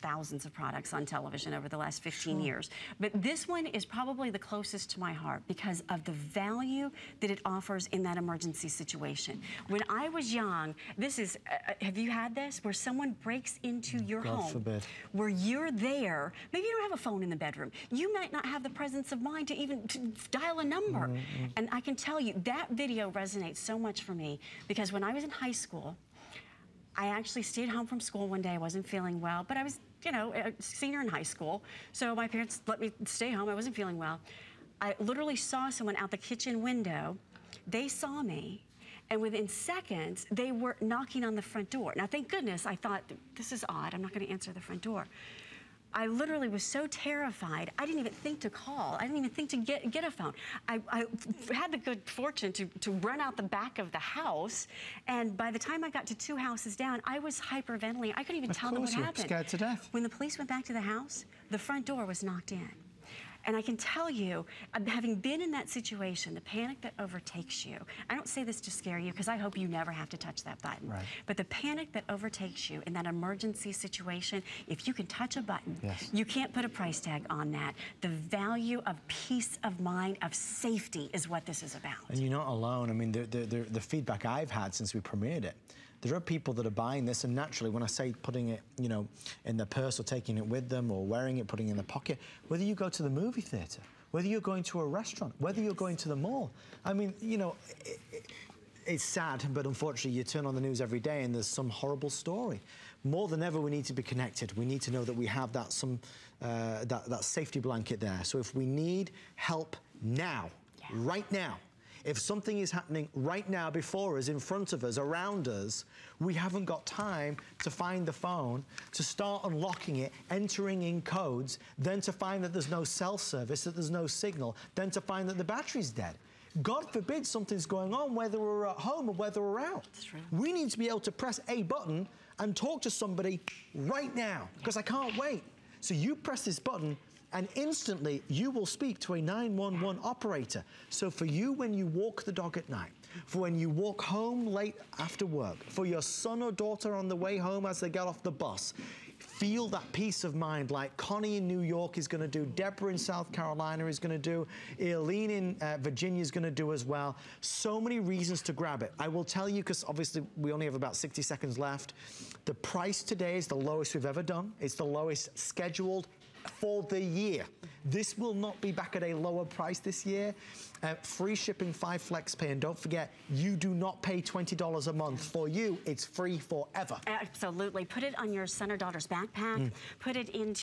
Speaker 6: thousands of products on television over the last 15 years. But this one is probably the closest to my heart because of the value that it offers in that emergency situation. When I was young, this is, uh, uh, have you had this? Where someone breaks into your
Speaker 1: God
Speaker 6: home,
Speaker 1: forbid.
Speaker 6: where you're there, maybe you don't have a phone in the bedroom. You might not have the presence of mind to even to dial a number. And I can tell you, that video resonates so much for me because when I was in high school, I actually stayed home from school one day. I wasn't feeling well, but I was, you know, a senior in high school. So my parents let me stay home. I wasn't feeling well. I literally saw someone out the kitchen window. They saw me. And within seconds, they were knocking on the front door. Now, thank goodness, I thought, this is odd. I'm not going to answer the front door. I literally was so terrified, I didn't even think to call. I didn't even think to get, get a phone. I, I had the good fortune to, to run out the back of the house, and by the time I got to two houses down, I was hyperventilating. I couldn't even
Speaker 1: Of
Speaker 6: tell them what
Speaker 1: course, you're
Speaker 6: happened.
Speaker 1: scared to death.
Speaker 6: When the police went back to the house, the front door was knocked in. And I can tell you, uh, having been in that situation, the panic that overtakes you, I don't say this to scare you because I hope you never have to touch that button.
Speaker 1: Right.
Speaker 6: But the panic that overtakes you in that emergency situation, if you can touch a button,
Speaker 1: Yes.
Speaker 6: you can't put a price tag on that. The value of peace of mind, of safety is what this is about.
Speaker 1: And you're not alone. I mean, the, the, the, the feedback I've had since we premiered it, there are people that are buying this, and naturally, when I say putting it, you know, in their purse or taking it with them or wearing it, putting it in the pocket, whether you go to the movie theatre, whether you're going to a restaurant, whether you're going to the mall, I mean, you know, it, it, it's sad, but unfortunately, you turn on the news every day and there's some horrible story. More than ever, we need to be connected. We need to know that we have that some uh, that, that safety blanket there. So if we need help now, right now, if something is happening right now before us, in front of us, around us, we haven't got time to find the phone, to start unlocking it, entering in codes, then to find that there's no cell service, that there's no signal, then to find that the battery's dead. God forbid something's going on, whether we're at home or whether we're out. We need to be able to press a button and talk to somebody right now, because I can't wait. So you press this button, and instantly you will speak to a 911 operator. So for you, when you walk the dog at night, for when you walk home late after work, for your son or daughter on the way home as they get off the bus, feel that peace of mind like Connie in New York is going to do, Deborah in South Carolina is going to do, Eileen in uh, Virginia is going to do as well. So many reasons to grab it. I will tell you, because obviously we only have about 60 seconds left, the price today is the lowest we've ever done. It's the lowest scheduled for the year. This will not be back at a lower price this year. Uh, free shipping, five flex pay, and don't forget, you do not pay $20 a month. For you, it's free forever.
Speaker 6: Absolutely. Put it on your son or daughter's backpack.
Speaker 1: Mm.
Speaker 6: Put it into